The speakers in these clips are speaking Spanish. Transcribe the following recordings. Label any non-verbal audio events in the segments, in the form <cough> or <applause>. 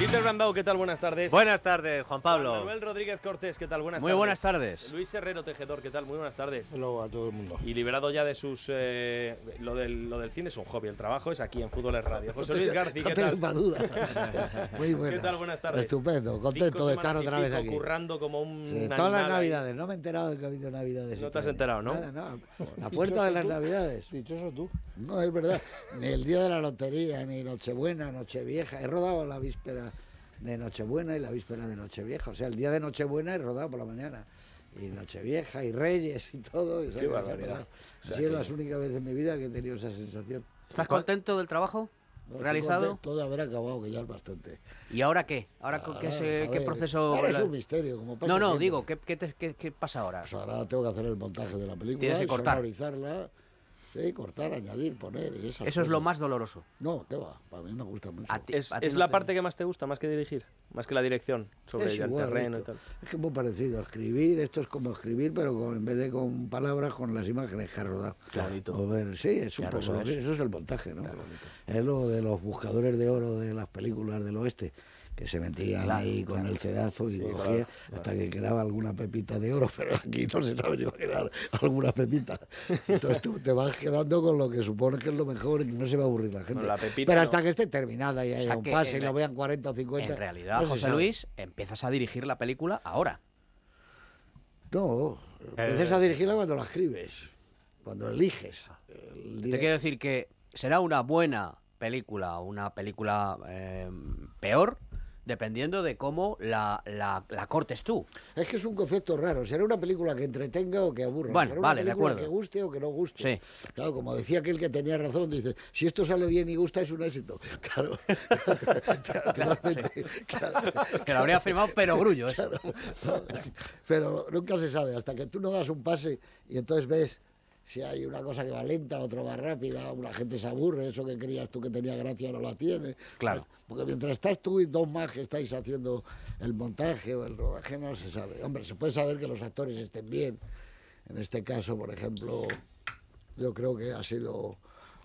Peter Brandao, ¿qué tal? Buenas tardes. Buenas tardes, Juan Pablo. Manuel Rodríguez Cortés, ¿qué tal? Buenas Muy tardes. buenas tardes. Luis Herrero Tejedor, ¿qué tal? Muy buenas tardes. Hello a todo el mundo. Y liberado ya de sus. eh, lo, del, lo del cine es un hobby, el trabajo es aquí en Fútbol es Radio. José Luis García, ¿qué No tengo tal? más duda. <laughs> Muy buenas. ¿Qué tal? Buenas tardes. Estupendo, contento de estar otra vez aquí. currando como un. Sí, todas las ahí. navidades, no me he enterado de que ha habido navidades. No este te has enterado, ¿no? Nada, no. La puerta de las navidades. Dichoso tú. No, es verdad. Ni el día de la lotería, ni Nochebuena, Nochevieja. He rodado la víspera de Nochebuena y la víspera de Nochevieja. O sea, el día de Nochebuena he rodado por la mañana. Y Nochevieja, y Reyes, y todo. y Qué barbaridad. O sea Ha sido que- las únicas veces en mi vida que he tenido esa sensación. ¿Estás contento del trabajo No, realizado? de haber acabado, que ya es bastante. ¿Y ahora qué? ¿Ahora qué, Ahora, qué ver, proceso? ahora es la- un misterio, como pasa No, no, siempre. digo, ¿qué, qué, te- qué- qué pasa ahora? Pues ahora tengo que hacer el montaje de la película, Tienes que cortar. sonorizarla, sí, cortar, añadir, poner y esas Eso es lo cosas. más doloroso. No, ¿qué va? A mí me gusta mucho. A ti- Es, a ti es no la te- parte que más te gusta, más que dirigir, más que la dirección sobre Es el igual, terreno y esto. tal. Es que es muy parecido. Escribir, esto es como escribir, pero con, en vez de con palabras, con las imágenes que has rodado. Clarito. O ver, sí, es un Claro, poco eso es. eso es el montaje, ¿no? Es lo de los buscadores de oro de las películas del oeste, que se metían Claro, ahí con claro. el cedazo y Sí, cogía claro, hasta que quedaba alguna pepita de oro, <laughs> pero aquí no se sabe si va a quedar alguna pepita. Entonces tú te vas quedando con lo que supones que es lo mejor y no se va a aburrir la gente. Bueno, la pepita pero no. hasta que esté terminada y haya sea un que pase y lo vean 40 o 50. En realidad, no José sabe. Luis, empiezas a dirigir la película ahora. No, empiezas a dirigirla cuando la escribes, cuando eliges. el Te quiero decir que será una buena película o una película eh, peor, dependiendo de cómo la, la- la cortes tú. Es que es un concepto raro. Será una película que entretenga o que aburra. Bueno, Será una vale, de acuerdo. que guste o que no guste. Sí. Claro, como decía aquel que tenía razón, dice, si esto sale bien y gusta es un éxito. <laughs> Claro. <laughs> Claro. <laughs> Que lo habría firmado pero grullo. eso. Claro. Pero nunca se sabe, hasta que tú no das un pase y entonces ves si hay una cosa que va lenta, otra va rápida, una gente se aburre, eso que creías tú que tenía gracia no la tiene. Claro. Porque mientras estás tú y dos más que estáis haciendo el montaje o el rodaje, no se sabe. Hombre, se puede saber que los actores estén bien. En este caso, por ejemplo, yo creo que ha sido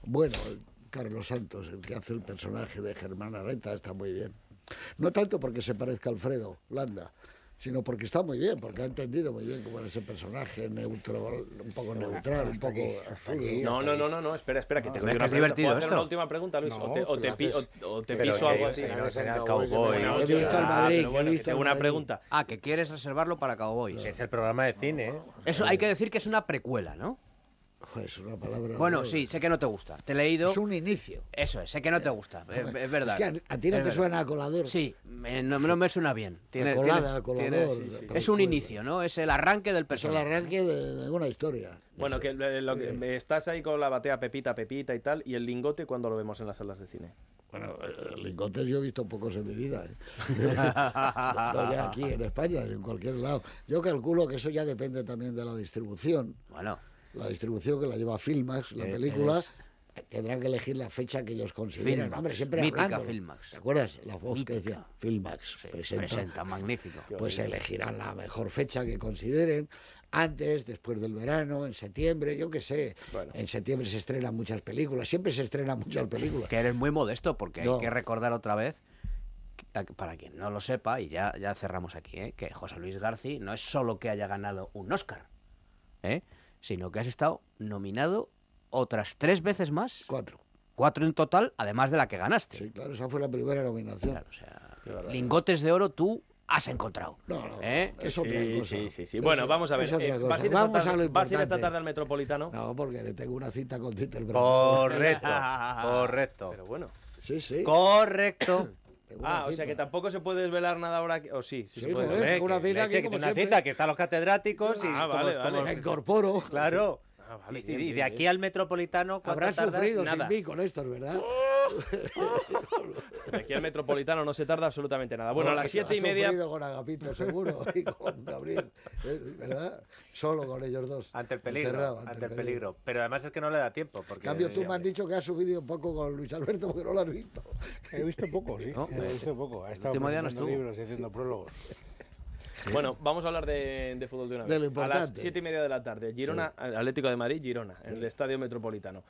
bueno el Carlos Santos, el que hace el personaje de Germán Arreta, está muy bien. No tanto porque se parezca a Alfredo Landa, sino porque está muy bien, porque ha entendido muy bien cómo era ese personaje neutro, un poco neutral, un poco absurdo. No, no, no, no, no, espera, espera, que te doy una divertido ¿Puedo hacer esto. una última pregunta, Luis? No, o te, o si te lo pi- haces- o- o te Pero piso algo a ti. si no sería Bueno, Cowboy. bueno, He visto el ah, Madrid, tengo una Madrid. pregunta. Ah, que quieres reservarlo para Cowboys. Es el programa de cine, ¿eh? Eso hay que decir que es una precuela, ¿no? Pues una palabra. Bueno, no, sí, sé que no te gusta. Te he leído. Es un inicio. Eso es, sé que no te gusta. Es, es verdad. Es que a, a ti no Es te verdad. suena a colador. Sí, me- no, no me suena bien. Tiene, a colada, tiene- a colador. tiene- sí, sí. es un inicio, ¿no? Es el arranque del Es el personaje. arranque de, de una historia. Bueno, que, lo- lo que- me estás ahí con la batea Pepita, Pepita y tal, y el lingote cuando lo vemos en las salas de cine. Bueno, eh, lingotes yo he visto pocos en mi vida. ¿eh? <laughs> no ya aquí en España, en cualquier lado. Yo calculo que eso ya depende también de la distribución. Bueno, La distribución que la lleva Filmax, la Eh, película. eres- Tendrán que elegir la fecha que ellos consideren. Filmax, Hombre, siempre mítica hablando. Filmax. ¿Te acuerdas? La voz Mítica. que decía Filmax sí, presenta. presenta, magnífico. Pues elegirán la mejor fecha que consideren. Antes, después del verano, en septiembre, yo qué sé. Bueno. En septiembre se estrenan muchas películas. Siempre se estrenan muchas películas. Que eres muy modesto porque No. hay que recordar otra vez, para quien no lo sepa, y ya, ya cerramos aquí, ¿eh? que José Luis García no es solo que haya ganado un Oscar, ¿eh? Sino que has estado nominado otras tres veces más, Cuatro. cuatro en total, además de la que ganaste. Sí, claro, esa fue la primera nominación. Claro, o sea, lingotes de oro tú has encontrado. No, no, ¿Eh? es otra sí, cosa. sí, sí, sí. Eso Bueno, vamos a ver. es otra eh, cosa. ¿Vas a Vamos a lo vas a ir esta importante. tarde al Metropolitano? No, porque le tengo una cita con Dieter. Correcto, <laughs> correcto. Pero bueno. Sí, sí. Correcto. <coughs> Ah, o sea cita. que tampoco se puede desvelar nada ahora. que- O sí, sí, Sí, se puede. joder. Una cita leche, aquí que como una cita, que están los catedráticos y Ah, como- vale, como- vale. Me incorporo. Claro. Ah, vale, Y, bien, de bien. aquí al Metropolitano, ¿cuánto Habrás tardas? sufrido Nada. sin mí con estos, ¿verdad? De <laughs> aquí al Metropolitano no se tarda absolutamente nada. Bueno, a las siete y media. con Agapito, seguro, <laughs> y con Gabriel, ¿eh? ¿verdad? Solo con ellos dos. Ante el peligro, encerrado, ante, el peligro. Pero además es que no le da tiempo. En Porque, cambio, tú me has dicho que has sufrido un poco con Luis Alberto porque no lo has visto. <laughs> He visto poco, sí. No, He visto poco. Ha estado último día no libros y haciendo prólogos. Bueno, vamos a hablar de, de fútbol de una vez. De lo a las siete y media de la tarde, Girona, Atlético de Madrid, Girona, en el Estadio Metropolitano.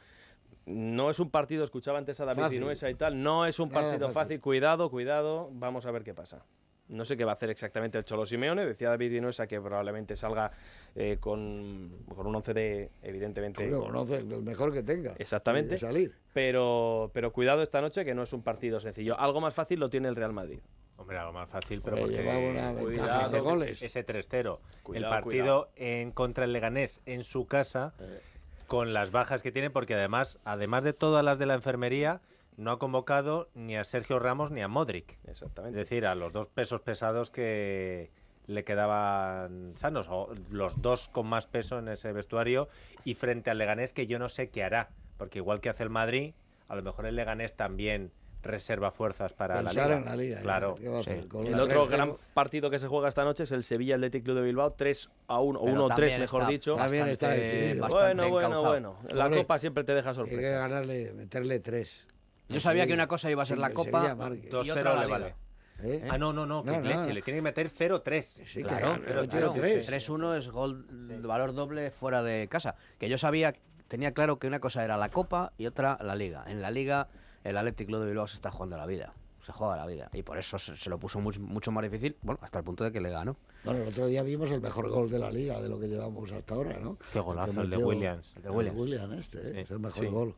No es un partido, escuchaba antes a David Fácil. Vinuesa y tal, no es un Nada partido fácil. fácil. Cuidado, cuidado, vamos a ver qué pasa. No sé qué va a hacer exactamente el Cholo Simeone. Decía David Vinuesa que probablemente salga eh, con, con un once de, evidentemente, Bueno, conoce el mejor que tenga. Exactamente. Salir. pero, pero cuidado esta noche que no es un partido sencillo. Algo más fácil lo tiene el Real Madrid. Hombre, algo más fácil, pero Hombre, porque cuidado, goles. ese 3-0. El Cuidado, partido en contra el Leganés en su casa, Eh. Con las bajas que tiene, porque además, además de todas las de la enfermería, no ha convocado ni a Sergio Ramos ni a Modric. Es Exactamente. decir, a los dos pesos pesados que le quedaban sanos, o los dos con más peso en ese vestuario, y frente al Leganés, que yo no sé qué hará, porque igual que hace el Madrid, a lo mejor el Leganés también reserva fuerzas para la Pensar liga. en la liga. Claro. ¿qué va a Sí. El otro gran partido que se juega esta noche es el Sevilla Athletic Club de Bilbao, 3 a 1, o Pero 1 3 también mejor está dicho. También está bastante- Bueno, bueno, encauzado. bueno. La Hombre, Copa siempre te deja Hay que ganarle, meterle tres. Yo sabía que una cosa iba a ser Sí, la Copa y 2-0 otra la le Liga. vale. ¿Eh? Ah, no, no, no, que No, no. leche, le tiene que meter 0-3. Sí, Claro, claro, sí, sí. 3-1 es gol de valor doble fuera de casa. Que yo sabía, tenía claro que una cosa era la Copa y otra la Liga. En la Liga el Athletic Club de Bilbao se está jugando la vida. Se juega la vida. Y por eso se, se lo puso mucho, mucho más difícil, bueno, hasta el punto de que le ganó. Bueno, el otro día vimos el mejor gol de la liga, de lo que llevamos hasta ahora, ¿no? Qué golazo el de Williams. El de Williams. Williams este, ¿eh? Sí, es el mejor sí. gol.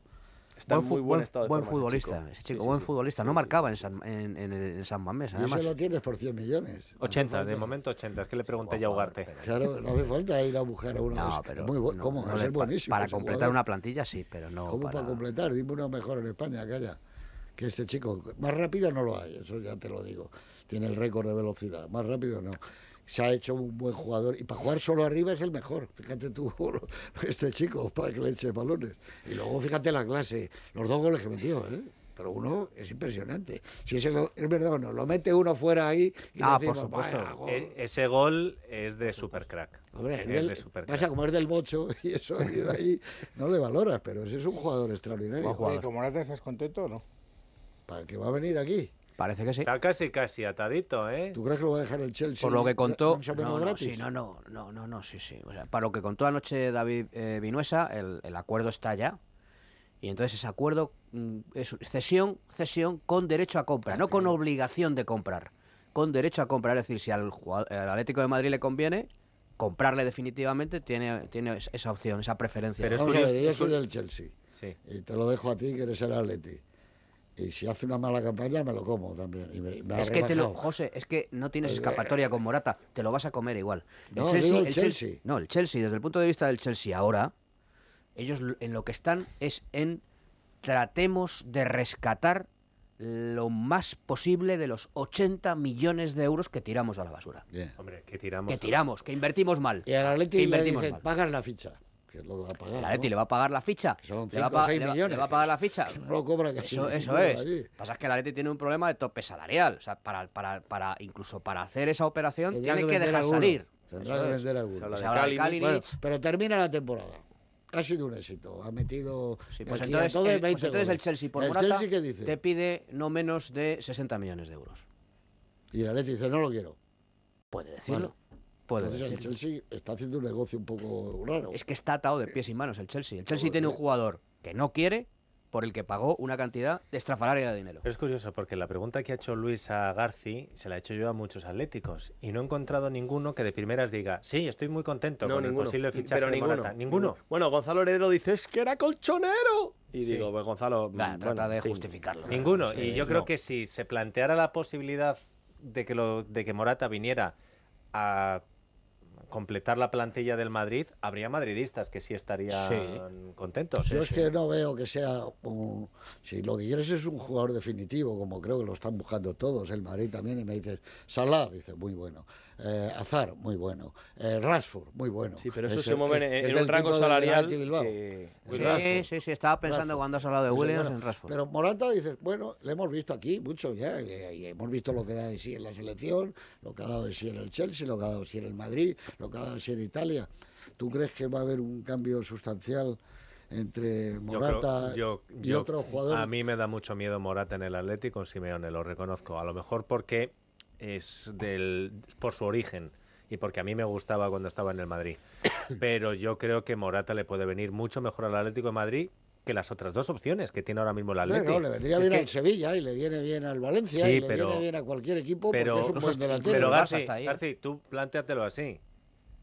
Está en muy buen estado de buen forma ese futbolista, chico. ese chico, Sí, buen sí. futbolista. Sí, no sí. marcaba en San, en, en, en San Mamés, Y además. ese lo tienes por 100 millones. No hace 80, de momento 80. Es que le pregunté ya a Ugarte. Claro, no hace falta ir a buscar a uno. No, Es pero muy bueno. no- ¿Cómo? no pa- buenísimo. Para completar jugador. una plantilla, sí, pero no ¿Cómo para... completar? Dime uno mejor en España que haya. Que este chico, más rápido no lo hay, eso ya te lo digo. Tiene el récord de velocidad, más rápido no. Se ha hecho un buen jugador y para jugar solo arriba es el mejor. Fíjate tú, <laughs> este chico, para que le eche balones. Y luego fíjate la clase, los dos goles que metió, ¿eh? Pero uno es impresionante. Si ese lo- es verdad o no, lo mete uno fuera ahí y Ah, decimos, por supuesto. E- ese gol es de supercrack. Hombre, es de supercrack. pasa como es del bocho <laughs> y eso y de ahí no le valoras, pero ese es un jugador extraordinario. Jugador. Oye, ¿Con Morata estás contento o no? ¿Para que va a venir aquí? Parece que sí. Está casi, casi atadito, ¿eh? ¿Tú crees que lo va a dejar el Chelsea? Por lo que contó. No, no, sí, no, no, no, no, no, sí, sí. O sea, para lo que contó anoche David eh, Vinuesa, el, el acuerdo está ya. Y entonces ese acuerdo mm, es cesión, cesión con derecho a compra, no con obligación de comprar. Con derecho a comprar. Es decir, si al, jugador- al Atlético de Madrid le conviene, comprarle definitivamente, tiene, tiene es- esa opción, esa preferencia. Pero es curioso, yo es soy del Chelsea Sí. y te lo dejo a ti que eres el Atleti. Y si hace una mala campaña me lo como también. y me- me Es que te lo. José, es que no tienes Eh, escapatoria con Morata, te lo vas a comer igual. No, digo el Chelsea. No, el Chelsea, desde el punto de vista del Chelsea ahora, ellos lo- en lo que están es en tratemos de rescatar lo más posible de los 80 millones de euros que tiramos a la basura. Hombre, que tiramos. Que tiramos, que invertimos mal. Y al Atleti le mal. pagas la ficha. Que es lo que va a pagar. El ¿no? Atleti le va a pagar la ficha. Que son le va a o millones, le va pagar la ficha. que no lo cobra casi Eso, es. allí. Pasa es que el Atleti tiene un problema de tope salarial. O sea, para, para, para incluso para hacer esa operación Tendrá tiene que dejar alguno. salir. Tendrá Eso que es. vender alguno. Se habla Se de habla de Kalinic. Kalinic. Bueno, pero termina la temporada. Ha sido un éxito. Ha metido. Sí, pues aquí a entonces, todo el, 20 pues entonces el. Chelsea por ¿El Morata Chelsea qué dice? te pide no menos de 60 millones de euros. Y el Atleti dice, no lo quiero. Puede decirlo. Bueno, Puede Entonces el. Chelsea está haciendo un negocio un poco raro. Es que está atado de pies y manos el Chelsea. El Chelsea tiene un jugador que no quiere por el que pagó una cantidad estrafalaria de dinero. Pero es curioso porque la pregunta que ha hecho Luis a Garci se la he hecho yo a muchos atléticos y no he encontrado ninguno que de primeras diga, sí, estoy muy contento con el posible fichaje pero de ninguno, Morata. Ninguno. Bueno, Gonzalo Heredero dice, es que era colchonero. Y Sí. digo, pues Gonzalo, Nah, trata de justificarlo. Ninguno. Sí, y yo creo que si se planteara la posibilidad de que, lo, de que Morata viniera a completar la plantilla del Madrid, habría madridistas que sí estarían Sí. contentos. Yo es que no veo que sea un... Si lo que quieres es un jugador definitivo, como creo que lo están buscando todos, el Madrid también, y me dices, Salah, dice, muy bueno, eh, Azar, muy bueno, eh, Rashford, muy bueno. Sí, pero eso se mueve en, en un rango salarial que... Sí, Rashford. sí, sí, estaba pensando Rashford. cuando has hablado de Williams bueno, en Rashford. Pero Morata dices, bueno, le hemos visto aquí mucho ya, y, y hemos visto lo que da de sí en la selección, lo que ha dado de sí en el Chelsea, lo que ha dado de sí en el Madrid, lo que ha dado de sí en Italia. ¿Tú crees que va a haber un cambio sustancial entre Yo Morata creo- yo- y yo- otro jugador? A mí me da mucho miedo Morata en el Atlético con Simeone, lo reconozco. A lo mejor porque es del por su origen y porque a mí me gustaba cuando estaba en el Madrid. <coughs> Pero yo creo que Morata le puede venir mucho mejor al Atlético de Madrid que las otras dos opciones que tiene ahora mismo el Atleti. Bueno, le vendría Es bien que- al Sevilla y le viene bien al Valencia Sí, y le pero- viene bien a cualquier equipo pero- porque es un buen delantero. Pero Garci, está ahí, ¿eh? Garci, tú planteatelo así.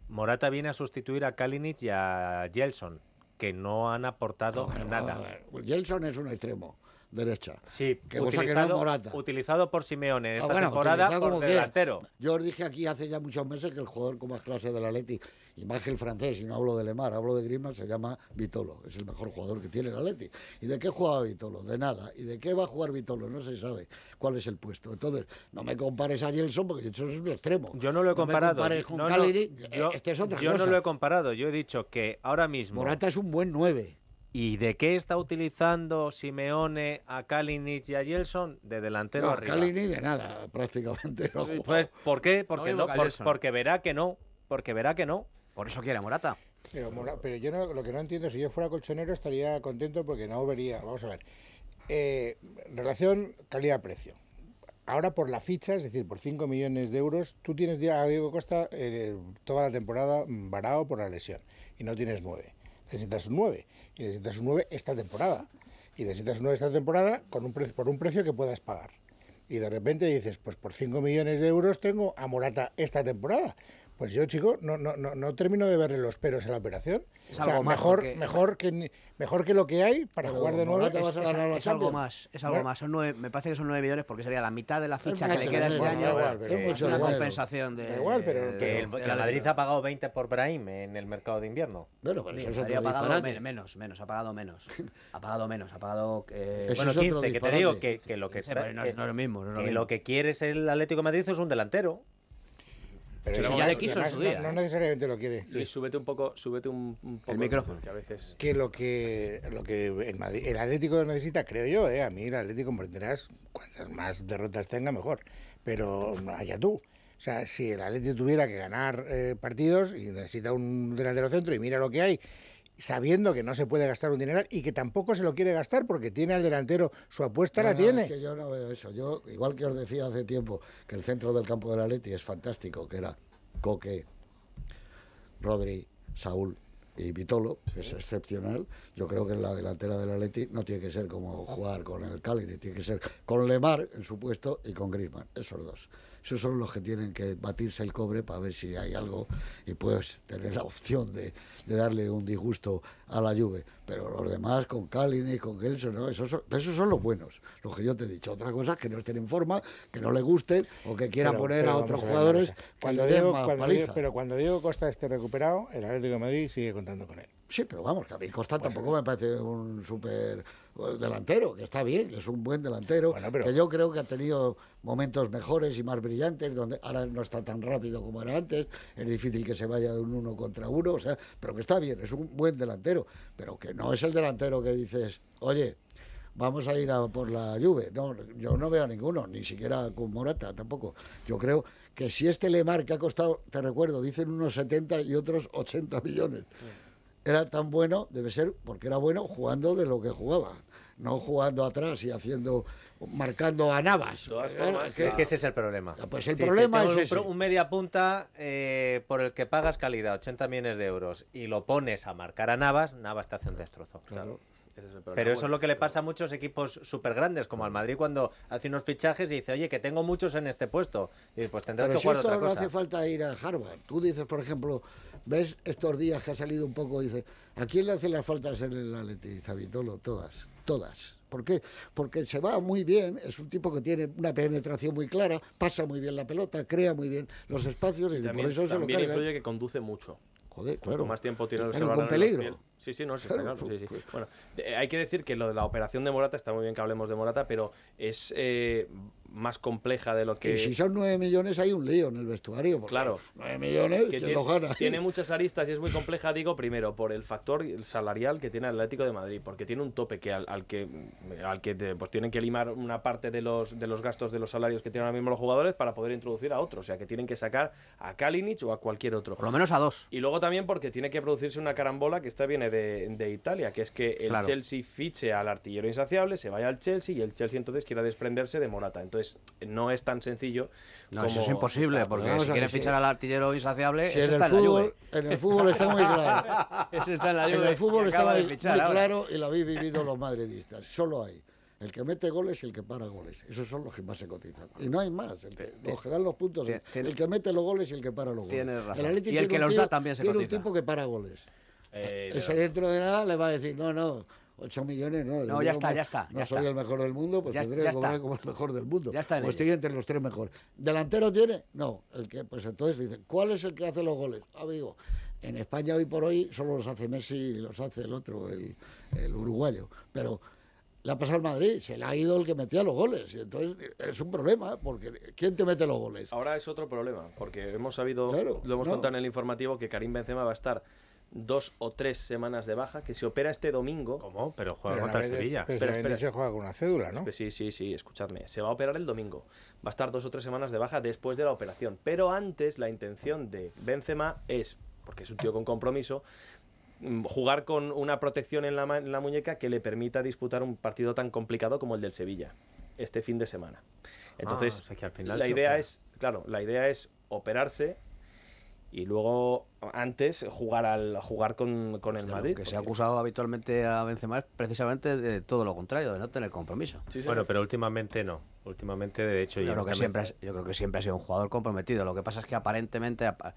Morata viene a sustituir a Kalinic y a Gelson, que no han aportado nada. Gelson es un extremo, derecha. Sí, Que que no utilizado, Morata. utilizado por Simeone en Ah, esta bueno, temporada utilizado por delantero. Yo os dije aquí hace ya muchos meses que el jugador con más clase del Atleti, y más que el francés, y no hablo de Lemar, hablo de Griezmann, se llama Vitolo. Es el mejor jugador que tiene el Atleti. ¿Y de qué jugaba Vitolo? De nada. ¿Y de qué va a jugar Vitolo? No se sabe cuál es el puesto. Entonces, no me compares a Gelson porque Gelson es un extremo. Yo no lo he No comparado. con No, yo este es otra yo cosa. no lo he comparado. Yo he dicho que ahora mismo. Morata es un buen 9. ¿Y de qué está utilizando Simeone a Kalinic y a Gelson? De delantero No, arriba. Kalinic de nada, <laughs> prácticamente. No jugado. Pues, ¿Por qué? Porque, no, por- porque verá que no. Porque verá que no. Por eso quiere a Morata. Pero, Mora- pero yo no- lo que no entiendo, si yo fuera colchonero estaría contento porque no vería. Vamos a ver. Eh, relación calidad-precio. Ahora por la ficha, es decir, por 5 millones de euros, tú tienes ya a Diego Costa eh, toda la temporada varado por la lesión y no tienes 9. Necesitas un 9 y necesitas un 9 esta temporada. Y necesitas un 9 esta temporada con un por un precio que puedas pagar. Y de repente dices, pues por 5 millones de euros tengo a Morata esta temporada. Pues yo, chico, no, no, no, no termino de verle los peros a la operación. Es O sea, algo más, mejor, porque- mejor, que, mejor que lo que hay para Pero jugar de nuevo. Es- vas a es- ganar la Es algo más, es algo más. Son nueve- me parece que son 9 millones porque sería la mitad de la ficha que le queda este año. da igual, pero- es una compensación de. Igual, pero- de- Que que el Madrid ha pagado 20 por Brahim en el mercado de invierno. Bueno, pero eso es otro pagado men- menos, menos, ha pagado menos. Ha pagado menos, ha pagado. eh, bueno, es otro 15, que te digo que, que lo que, 15, está- pero no, que- es, lo mismo. Lo que que quieres el Atlético de Madrid es un delantero. Pero ya no- le quiso en su día, No, necesariamente lo quiere. Luis, súbete un poco, súbete un, un poco micrófono. Que a veces... que lo que lo que el Madrid, el Atlético necesita, creo yo, ¿eh? a mí el Atlético comprenderás cuantas más derrotas tenga mejor, pero allá tú. O sea, si el Atlético tuviera que ganar eh, partidos y necesita un delantero centro y mira lo que hay, sabiendo que no se puede gastar un dinero y que tampoco se lo quiere gastar porque tiene al delantero, su apuesta No, la no, tiene. es que yo no veo eso. Yo, igual que os decía hace tiempo, que el centro del campo del Atleti es fantástico, que era Coque, Rodri, Saúl y Vitolo, que es excepcional. Yo creo que la delantera del Atleti no tiene que ser como jugar con el Cali, tiene que ser con Lemar en su puesto y con Griezmann, esos dos. Esos son los que tienen que batirse el cobre para ver si hay algo y puedes tener la opción de, de darle un disgusto a la Juve. Pero los demás, con Kalinic, con Gelson, ¿no? esos, son, esos son los buenos, los que yo te he dicho. Otra cosa es que no estén en forma, que no le gusten o que quieran Pero- poner pero a otros jugadores que cuando den más cuando paliza. pero cuando Diego Costa esté recuperado, el Atlético de Madrid sigue contando con él. Sí, pero vamos, que a mí Costa Pues, tampoco me parece un súper eh, delantero, que está bien, que es un buen delantero, Bueno, pero- que yo creo que ha tenido momentos mejores y más brillantes, donde ahora no está tan rápido como era antes, es difícil que se vaya de un uno contra uno, o sea, pero que está bien, es un buen delantero, pero que no es el delantero que dices, oye, vamos a ir a por la Juve. No, yo no veo a ninguno, ni siquiera con Morata tampoco. Yo creo que si este Lemar que ha costado, te recuerdo, dicen unos 70 y otros 80 millones, era tan bueno, debe ser porque era bueno jugando de lo que jugaba. No jugando atrás y haciendo, marcando a Navas. Formas, es que- Es que ese es el problema. Pues el problema es un, un media punta eh, por el que pagas calidad, 80 millones de euros, y lo pones a marcar a Navas, Navas te hace un destrozo. Claro, ese es el problema. Pero eso es lo que le pasa a muchos equipos súper grandes, como al Madrid cuando hace unos fichajes y dice, oye, que tengo muchos en este puesto. Y pues tendrás que si jugar esto otra no cosa. hace falta ir a Harvard. Tú dices, por ejemplo, ves estos días que ha salido un poco, dice, ¿a quién le hacen las faltas en el Atleti? Zabitolo, todas, todas. ¿Por qué? Porque se va muy bien, es un tipo que tiene una penetración muy clara, pasa muy bien la pelota, crea muy bien los espacios y También, por eso se lo influye que conduce mucho. Joder, claro. más tiempo tiene el balón en peligro. pies. Sí, sí, no, sí, está Claro, claro, sí, sí. Bueno, hay que decir que lo de la operación de Morata está muy bien que hablemos de Morata, pero es eh, más compleja de lo que... Y si son nueve millones hay un lío en el vestuario. Claro. Nueve millones, que ¿quién tiene, lo gana? tiene <laughs> muchas aristas y es muy compleja, digo, primero, por el factor salarial que tiene el Atlético de Madrid, porque tiene un tope que al, al que al que te- pues tienen que limar una parte de los de los gastos de los salarios que tienen ahora mismo los jugadores para poder introducir a otros, o sea que tienen que sacar a Kalinic o a cualquier otro. Por lo menos a dos. Y luego también porque tiene que producirse una carambola que esta viene de, de Italia, que es que el Claro. Chelsea fiche al artillero insaciable, se vaya al Chelsea y el Chelsea entonces quiera desprenderse de Morata. Entonces Entonces, no es tan sencillo No, como... eso es imposible, porque si quieren fichar sí. al artillero insaciable, Si eso en, está el en la fútbol, Juve. en el fútbol está muy claro. <laughs> Eso está en la En Juve. el fútbol está muy, fichar muy ahora. claro y lo habéis vivido los madridistas. Solo hay el que mete goles y el que para goles. Esos son los que más se cotizan. Y no hay más. El que, los que dan los puntos, Tien- el, el que mete los goles y el que para los goles. Tienes razón. Atleti Y el tiene que los tío- da también se Tiene un cotiza. tipo que para goles. Eh, Ese dentro de nada le va a decir, no, no, 8 millones, no. No, ya está, ya está, No ya soy está. el mejor del mundo, pues Ya- tendré ya que cobrar está. como el mejor del mundo. Ya está en pues estoy entre los tres mejores. ¿Delantero tiene? No. El que, pues entonces dice, ¿cuál es el que hace los goles? Amigo, en España hoy por hoy solo los hace Messi y los hace el otro, el, el uruguayo. Pero le ha pasado al Madrid, se le ha ido el que metía los goles. Y entonces es un problema, porque ¿quién te mete los goles? Ahora es otro problema, porque hemos sabido, Claro, lo hemos no. contado en el informativo, que Karim Benzema va a estar dos o tres semanas de baja, que se opera este domingo. ¿Cómo? Pero juega Pero contra el Sevilla. pero Espera, se juega con una cédula, ¿no? Sí, sí, sí, escuchadme. Se va a operar el domingo. Va a estar dos o tres semanas de baja después de la operación. Pero antes la intención de Benzema es, porque es un tío con compromiso, mm, jugar con una protección en la, ma- en la muñeca que le permita disputar un partido tan complicado como el del Sevilla este fin de semana. Entonces, Ah, o sea que al final la se idea opera. es, claro, la idea es operarse y luego antes jugar al jugar con, con el De lo Madrid. que se ha porque- acusado habitualmente a Benzema es precisamente de todo lo contrario, de no tener compromiso. Sí, sí, Bueno, pero últimamente no. Últimamente, de hecho, Yo en creo, que siempre, has- yo creo que siempre ha sido un jugador comprometido. Lo que pasa es que aparentemente apa-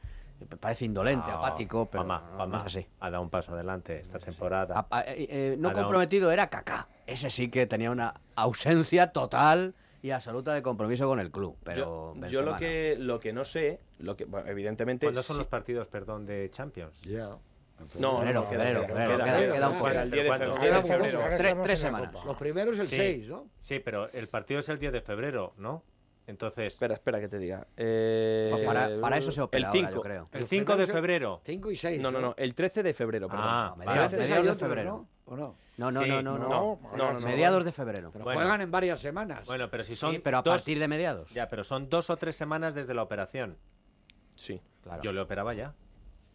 parece indolente, No, apático, pero mamá, no, no mamá, es así. Ha dado un paso adelante esta temporada. Apa- eh, eh, no Ha comprometido era Kaká. Ese sí que tenía una ausencia total y absoluta de compromiso con el club. Pero yo, yo lo no. que lo que no sé, lo que bueno, evidentemente ¿Cuándo son sí- los partidos, perdón, de Champions? Ya. No, Febrero, no, febrero, queda- febrero, queda- queda- queda- queda un queda poco. el 10 de ¿Pero febrero. cuándo? 10 de Ahora estamos- febrero. ahora Tres- tres semanas. Los primeros el Sí. 6, ¿no? Sí, pero el partido es el 10 de febrero, ¿no? Entonces, Espera, espera que te diga. Eh, Pues para, para eso se opera el ahora, 5. yo creo. el Los 5 de febrero. 5 y 6. No, no, no, el 13 de febrero, perdón. Ah, No, vale. mediados, de febrero. ¿no? ¿O no? No, no, Sí. no, no, no. No, no, no, no. Mediados de febrero. Pero Bueno. juegan en varias semanas. Bueno, pero si son Sí, pero a dos, partir de mediados. ya, pero son dos o tres semanas desde la operación. Sí. Claro. Yo le operaba ya.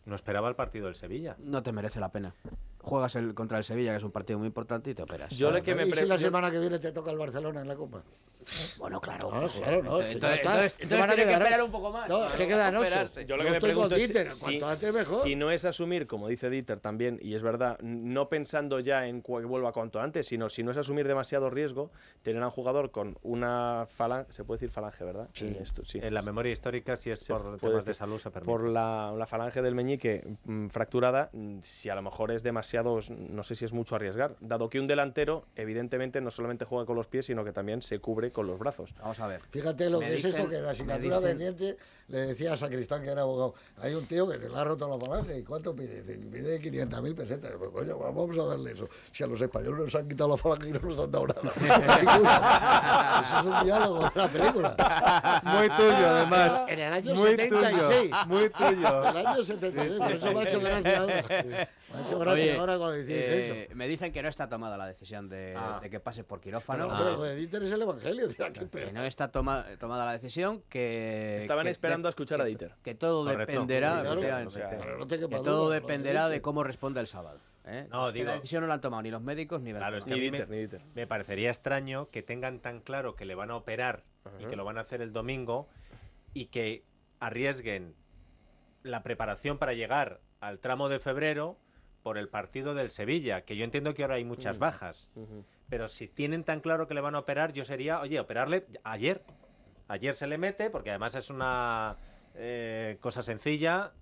No esperaba el partido del Sevilla. No te merece la pena. Juegas el, contra el Sevilla, que es un partido muy importante, y te operas. Yo lo que me ¿Y si la yo- semana que viene te toca el Barcelona en la Copa? Bueno, claro. No, pues, claro, no. Entonces, entonces- te entonces van a tiene que esperar un poco más. No, es que quedan ocho. Yo lo Yo que me estoy con pregunto es Dieter, si, cuanto antes mejor. si no es asumir, como dice Dieter también, y es verdad, no pensando ya en que vuelva cuanto antes, sino si no es asumir demasiado riesgo, tener a un jugador con una falange, se puede decir falange, ¿verdad? Sí. Esto, sí. En la memoria histórica, si es por temas de salud, se permite. por la, la falange del meñique mm, fracturada, mm, si a lo mejor es demasiado, es- no sé si es mucho arriesgar, dado que un delantero, evidentemente, no solamente juega con los pies, sino que también se cubre con los brazos. Vamos a ver. Fíjate lo Me que es dicen- esto, que la me asignatura dicen- pendiente le decía a Sacristán que era abogado. Hay un tío que le ha roto la falange. ¿Y cuánto pide? Pide 500.000 pesetas. Pues coño, vamos a darle eso. Si a los españoles nos han quitado la falange y no nos han dado nada. <laughs> eso es un diálogo de la película. Muy tuyo, además. En el año Muy 76. Muy tuyo. En el año 76. Por eso me ha hecho gracia ahora. Me ha hecho gracia Oye, ahora cuando decís eh, eso. me dicen que no está tomada la decisión de, Ah. de que pase por Pero, quirófano. pero lo de Dieter es el evangelio. tío, qué que no está toma- tomada la decisión, que... Estaban que esperando de- a escuchar a Dieter. Que todo Correcto. dependerá, Claro, efectivamente, o sea, pero no te que todo dependerá de cómo responda el sábado. ¿eh? No, Es que digo- la decisión no la han tomado ni los médicos ni Claro, es Benzema. que Ni a mí Dieter, me- ni Dieter. Me parecería extraño que tengan tan claro que le van a operar y que lo van a hacer el domingo y que arriesguen la preparación para llegar al tramo de febrero por el partido del Sevilla, que yo entiendo que ahora hay muchas bajas, pero si tienen tan claro que le van a operar, yo sería, oye, operarle ayer. Ayer se le mete, porque además es una eh, cosa sencilla,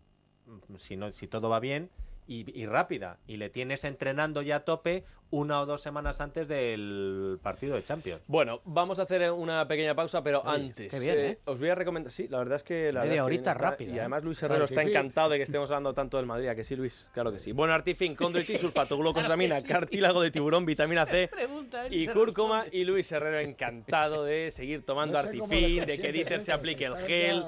si, no, si todo va bien, y, y rápida. Y le tienes entrenando ya a tope una o dos semanas antes del partido de Champions. Bueno, vamos a hacer una pequeña pausa, pero antes qué bien, eh, ¿eh? os voy a recomendar. Sí, la verdad es que la Media horita rápida, Y ¿eh? además Luis Herrero está encantado de que estemos hablando tanto del Madrid, ¿a que sí, Luis? Claro que sí. Bueno, Artifin, condroitin, sulfato, glucosamina, cartílago de tiburón, vitamina C <laughs> y cúrcuma. Y Luis Herrero encantado de seguir tomando No sé Artifin, de que Dieter se eso, aplique el gel,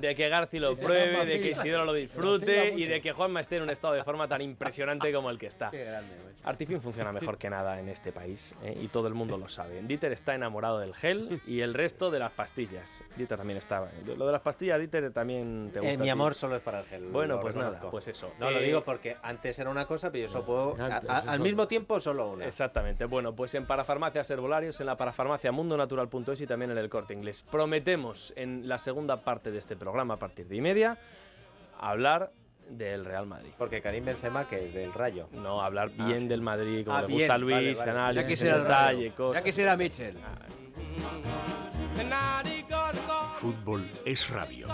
de que Garci lo pruebe, "Vamos, de que vacila". Isidoro lo <laughs> disfrute y de que Juanma esté en un estado de forma tan impresionante como el que está. Qué grande, macho. Artifin funciona mejor. Mejor que nada en este país ¿eh? y todo el mundo lo sabe. Dieter está enamorado del gel y el resto de las pastillas. Dieter también estaba. Lo de las pastillas, Dieter, también te gusta. Eh, a mi amor solo es para el gel. Bueno, pues nada, pues eso. No, lo Eh, digo porque antes era una cosa, pero yo solo puedo. a- Antes, a- es al mismo tiempo, solo una. Exactamente. Bueno, pues en Parafarmacias Herbolarios, en la parafarmacia mundonatural.es y también en el Corte Inglés. Prometemos en la segunda parte de este programa, a partir de y media, hablar del Real Madrid. Porque Karim Benzema, que es del Rayo. No, hablar bien del Madrid, como Ah, le bien, gusta a vale, Luis, vale. análisis, Ya detalle, cosas. Ya quisiera Mitchell. Fútbol es radio.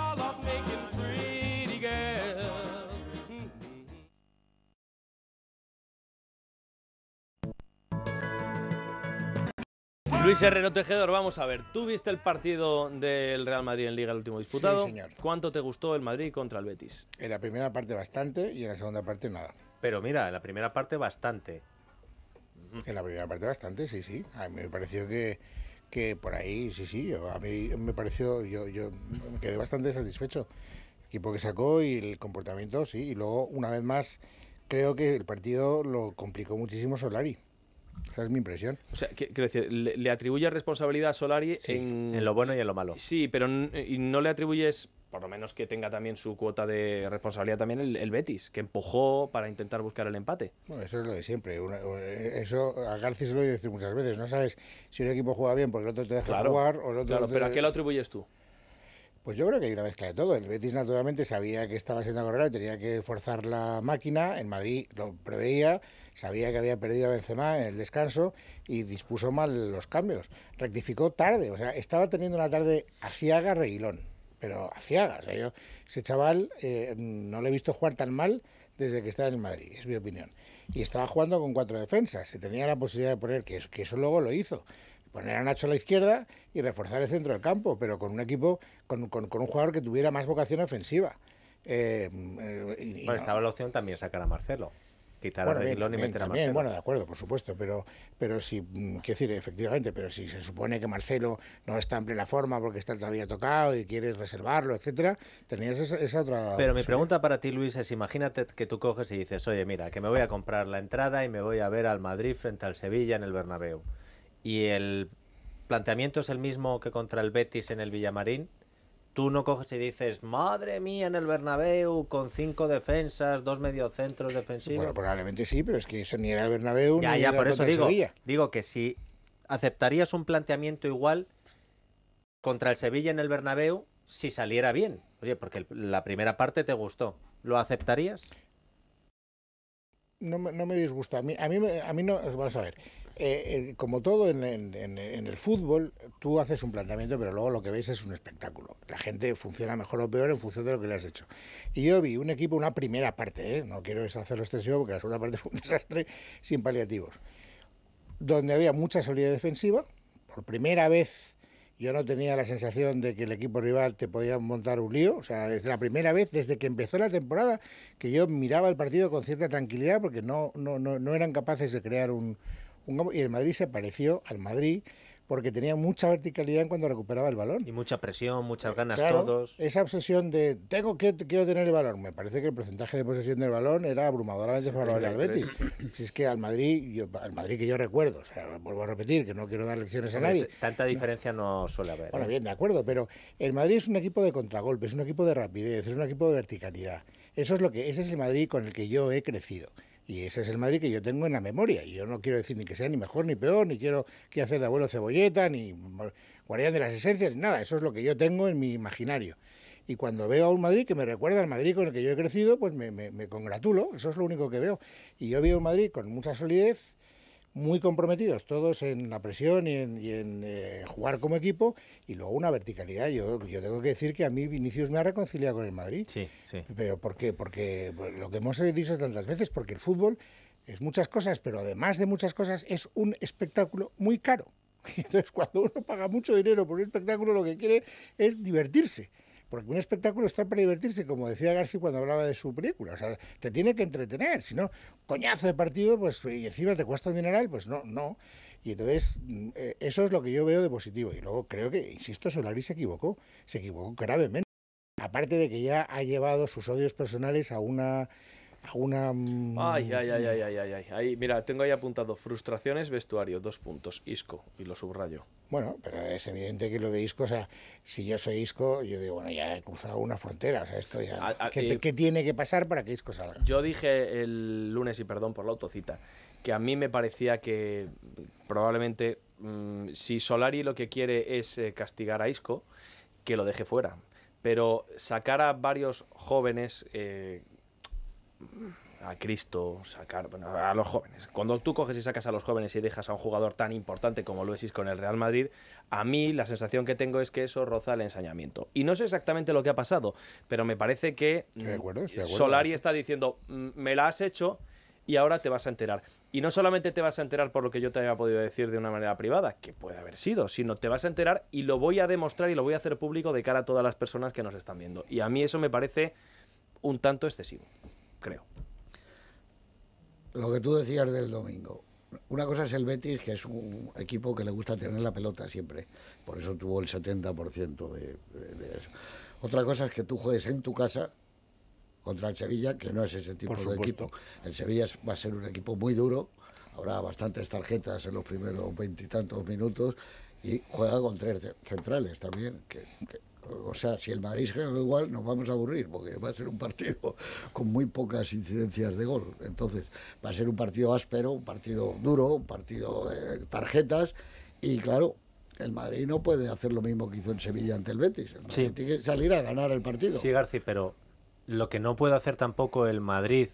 Luis Herrero Tejedor, vamos a ver. ¿Tú viste el partido del Real Madrid en Liga, el último disputado? señor. ¿Cuánto te gustó el Madrid contra el Betis? En la primera parte bastante y en la segunda parte nada. Pero mira, en la primera parte bastante. En la primera parte bastante, sí, sí. A mí me pareció que, que por ahí, sí, sí. yo- a mí me pareció, yo, yo me quedé bastante satisfecho. El equipo que sacó y el comportamiento, sí. Y luego, una vez más, creo que el partido lo complicó muchísimo Solari. Esa es mi impresión. O sea, que- quiero decir, le, le atribuyes responsabilidad a Solari Sí, en... En lo bueno y en lo malo. Sí, pero y no le atribuyes, por lo menos que tenga también su cuota de responsabilidad también el, el Betis, que empujó para intentar buscar el empate. Bueno, eso es lo de siempre. Una- eso a García se lo he oído decir muchas veces. No sabes si un equipo juega bien porque el otro te deja Claro, jugar o el otro Claro, te- pero ¿a qué lo atribuyes tú? Pues yo creo que hay una mezcla de todo. El Betis naturalmente sabía que estaba siendo correr, tenía que forzar la máquina. En Madrid lo preveía, sabía que había perdido a Benzema en el descanso y dispuso mal los cambios. Rectificó tarde, o sea, estaba teniendo una tarde aciaga reguilón, pero aciaga. O sea, yo ese chaval eh, no le he visto jugar tan mal desde que está en el Madrid, es mi opinión. Y estaba jugando con cuatro defensas. Se tenía la posibilidad de poner, que, es- que eso luego lo hizo, poner a Nacho a la izquierda y reforzar el centro del campo, pero con un equipo, con, con- con un jugador que tuviera más vocación ofensiva. Eh, eh, y- y Bueno, no- estaba la opción también sacar a Marcelo. Quitar bueno, a bien, Reguilón y también, meter a también, Marcelo. bueno, de acuerdo, por supuesto, pero, pero si, mm, quiero decir, efectivamente, pero si se supone que Marcelo no está en plena forma porque está todavía tocado y quieres reservarlo, etcétera, tenías esa, esa otra. Pero mi pregunta para ti, Luis, es imagínate que tú coges y dices, oye, mira, que me voy a comprar la entrada y me voy a ver al Madrid frente al Sevilla en el Bernabéu. Y el planteamiento es el mismo que contra el Betis en el Villamarín. Tú no coges y dices, madre mía, en el Bernabéu, con cinco defensas, dos mediocentros defensivos. Bueno, probablemente sí, pero es que eso ni era el Bernabéu ya, ni ya, era por eso digo, Sevilla. digo que si aceptarías un planteamiento igual contra el Sevilla en el Bernabéu, si saliera bien. Oye, porque la primera parte te gustó. ¿Lo aceptarías? no, me- no me disgusta. A mí, a mí, me- a mí no. Vamos a ver. Eh, eh, como todo en, en- en- el fútbol, tú haces un planteamiento, pero luego lo que veis es un espectáculo. La gente funciona mejor o peor en función de lo que le has hecho. Y yo vi un equipo, una primera parte, ¿eh? no quiero hacerlo extensivo porque la segunda parte <laughs> fue un desastre sin paliativos, donde había mucha solidez defensiva. Por primera vez yo no tenía la sensación de que el equipo rival te podía montar un lío. O sea, es la primera vez desde que empezó la temporada que yo miraba el partido con cierta tranquilidad porque no, no, no, no eran capaces de crear un. Y el Madrid se pareció al Madrid porque tenía mucha verticalidad en cuando recuperaba el balón. Y mucha presión, muchas ganas Claro, todos. Esa obsesión de tengo que quiero tener el balón. Me parece que el porcentaje de posesión del balón era abrumadoramente favorable al Betis. Si es que al Madrid, yo, al Madrid que yo recuerdo, o sea, vuelvo a repetir que no quiero dar lecciones a nadie. Tanta diferencia no suele haber. Bueno, ¿eh? bien, de acuerdo, pero el Madrid es un equipo de contragolpe, es un equipo de rapidez, es un equipo de verticalidad. Eso es lo que, ese es el Madrid con el que yo he crecido. Y ese es el Madrid que yo tengo en la memoria. Y yo no quiero decir ni que sea ni mejor ni peor, ni quiero que hacer de abuelo cebolleta, ni guardián de las esencias, ni nada. Eso es lo que yo tengo en mi imaginario. Y cuando veo a un Madrid que me recuerda al Madrid con el que yo he crecido, pues me, me- congratulo. Eso es lo único que veo. Y yo veo un Madrid con mucha solidez, muy comprometidos todos en la presión y en, y en, eh, jugar como equipo y luego una verticalidad. Yo, yo tengo que decir que a mí Vinicius me ha reconciliado con el Madrid. Sí, sí. ¿Pero por qué? Porque pues, lo que hemos dicho tantas veces, porque el fútbol es muchas cosas, pero además de muchas cosas es un espectáculo muy caro. <laughs> Entonces, cuando uno paga mucho dinero por un espectáculo, lo que quiere es divertirse. Porque un espectáculo está para divertirse, como decía García cuando hablaba de su película. O sea, te tiene que entretener. Si no, coñazo de partido, pues y encima te cuesta un dineral, pues no, no. Y entonces, mm, eh, eso es lo que yo veo de positivo. Y luego creo que, insisto, Solari se equivocó. Se equivocó gravemente. Aparte de que ya ha llevado sus odios personales a una alguna... mm, Ay, ay, ay, ay, ay, ay, ay. Ahí, mira, tengo ahí apuntado frustraciones, vestuario, dos puntos, Isco, y lo subrayo. Bueno, pero es evidente que lo de Isco, o sea, si yo soy Isco, yo digo, bueno, ya he cruzado una frontera, o sea, esto ya... A- a- ¿Qué, eh, qué tiene que pasar para que Isco salga? Yo dije el lunes, y perdón por la autocita, que a mí me parecía que probablemente mm, si Solari lo que quiere es eh, castigar a Isco, que lo deje fuera. Pero sacar a varios jóvenes, eh, a Cristo, sacar bueno, a los jóvenes. Cuando tú coges y sacas a los jóvenes y dejas a un jugador tan importante como lo es Isco en el Real Madrid, a mí la sensación que tengo es que eso roza el ensañamiento. Y no sé exactamente lo que ha pasado, pero me parece que Estoy de acuerdo, estoy de acuerdo. Solari está diciendo, "Mm, me la has hecho y ahora te vas a enterar. Y no solamente te vas a enterar por lo que yo te había podido decir de una manera privada, que puede haber sido, sino te vas a enterar y lo voy a demostrar y lo voy a hacer público de cara a todas las personas que nos están viendo. Y a mí eso me parece un tanto excesivo, creo. Lo que tú decías del domingo. Una cosa es el Betis, que es un equipo que le gusta tener la pelota siempre. Por eso tuvo el 70% de, de- de eso. Otra cosa es que tú juegues en tu casa contra el Sevilla, que no es ese tipo de equipo. El Sevilla es- va a ser un equipo muy duro. Habrá bastantes tarjetas en los primeros veintitantos minutos y juega con tres ce- centrales también. Que, que- o sea, si el Madrid juega igual, nos vamos a aburrir, porque va a ser un partido <laughs> con muy pocas incidencias de gol. Entonces, va a ser un partido áspero, un partido duro, un partido de tarjetas. Y claro, el Madrid no puede hacer lo mismo que hizo en Sevilla ante el Betis. El Madrid Sí. tiene que salir a ganar el partido. Sí, Garci, pero lo que no puede hacer tampoco el Madrid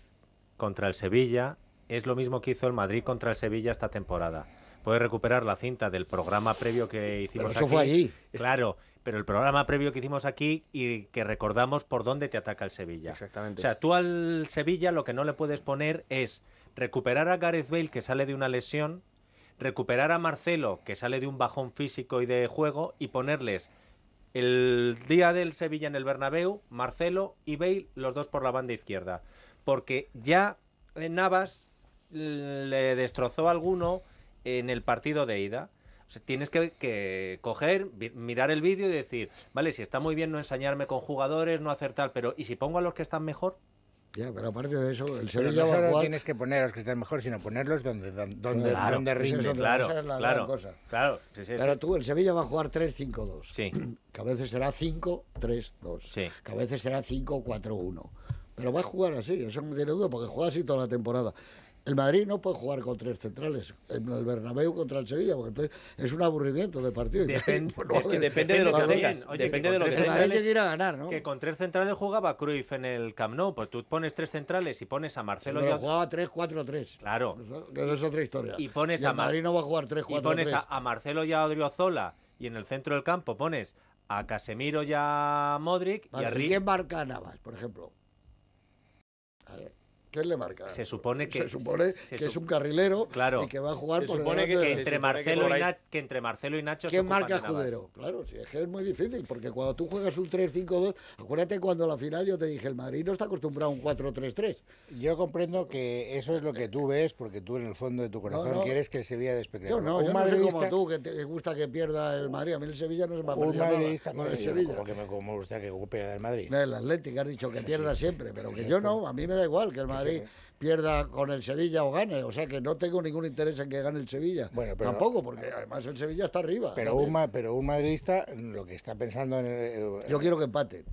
contra el Sevilla es lo mismo que hizo el Madrid contra el Sevilla esta temporada. Puede recuperar la cinta del programa previo que hicimos eso aquí. fue allí. Claro, pero el programa previo que hicimos aquí y que recordamos por dónde te ataca el Sevilla. Exactamente. O sea, tú al Sevilla lo que no le puedes poner es recuperar a Gareth Bale que sale de una lesión, recuperar a Marcelo que sale de un bajón físico y de juego y ponerles el día del Sevilla en el Bernabéu, Marcelo y Bale los dos por la banda izquierda, porque ya Navas le destrozó a alguno en el partido de ida. O sea, tienes que, que coger, mirar el vídeo y decir, vale, si está muy bien no ensañarme con jugadores, no hacer tal, pero ¿y si pongo a los que están mejor? Ya, pero aparte de eso, el Pero Sevilla no va a solo jugar. tienes que poner a los que estén mejor, sino ponerlos donde, donde, Claro, donde es rinden. donde- Claro, esa es la gran claro, cosa. claro. Sí, sí, Pero sí. tú, el Sevilla va a jugar 3-5-2. <clears throat> Sí, Que a veces será 5-3-2. Sí. Que a veces será 5-4-1. Pero va a jugar así, eso no tiene duda, porque juega así toda la temporada. El Madrid no puede jugar con tres centrales en el Bernabéu contra el Sevilla, porque entonces es un aburrimiento de partido. Depen- Pues no es a que depende de lo que tengas. Oye, Depende que de lo con que El tres Madrid que ir a ganar, ¿no? Que con tres centrales jugaba Cruyff en el Camp Nou. Pues tú pones tres centrales y pones a Marcelo Pero y a- jugaba 3-4-3. Claro. Eso- es otra historia. Y pones el a Madrid no va a jugar y 3-4-3. pones a, a Marcelo y a Odriozola y en el centro del campo pones a Casemiro y a Modric Vale, y ¿y arriba quién marca a Navas, por ejemplo? A ¿Quién le marca? Se supone que- Se supone se que es un carrilero Claro. y que va a jugar Se por supone que- que entre, se supone que Marcelo por y ahí- Na- que entre Marcelo y Nacho se ¿Quién marca Navas. Escudero? Claro, si es que es muy difícil, porque cuando tú juegas un 3-5-2, acuérdate cuando a la final yo te dije, el Madrid no está acostumbrado a un 4-3-3. Yo comprendo que eso es lo que tú ves, porque tú en el fondo de tu corazón no. quieres que el Sevilla despegue. Yo no, un yo no sé madridista, como tú, que te gusta que pierda el Madrid. A mí el Sevilla no se me ha un perdido nada madridista, con no, el Sevilla. como que me, como gusta que pierda el Madrid. El Atlético has dicho que Eso pierda sí. siempre, pero que yo no, a mí me da igual que el Madrid sí. pierda con el Sevilla o gane, o sea que no tengo ningún interés en que gane el Sevilla. Bueno, pero- Tampoco, porque además el Sevilla está arriba. Pero también. un, ma- pero un madridista lo que está pensando en el, Yo quiero que empate.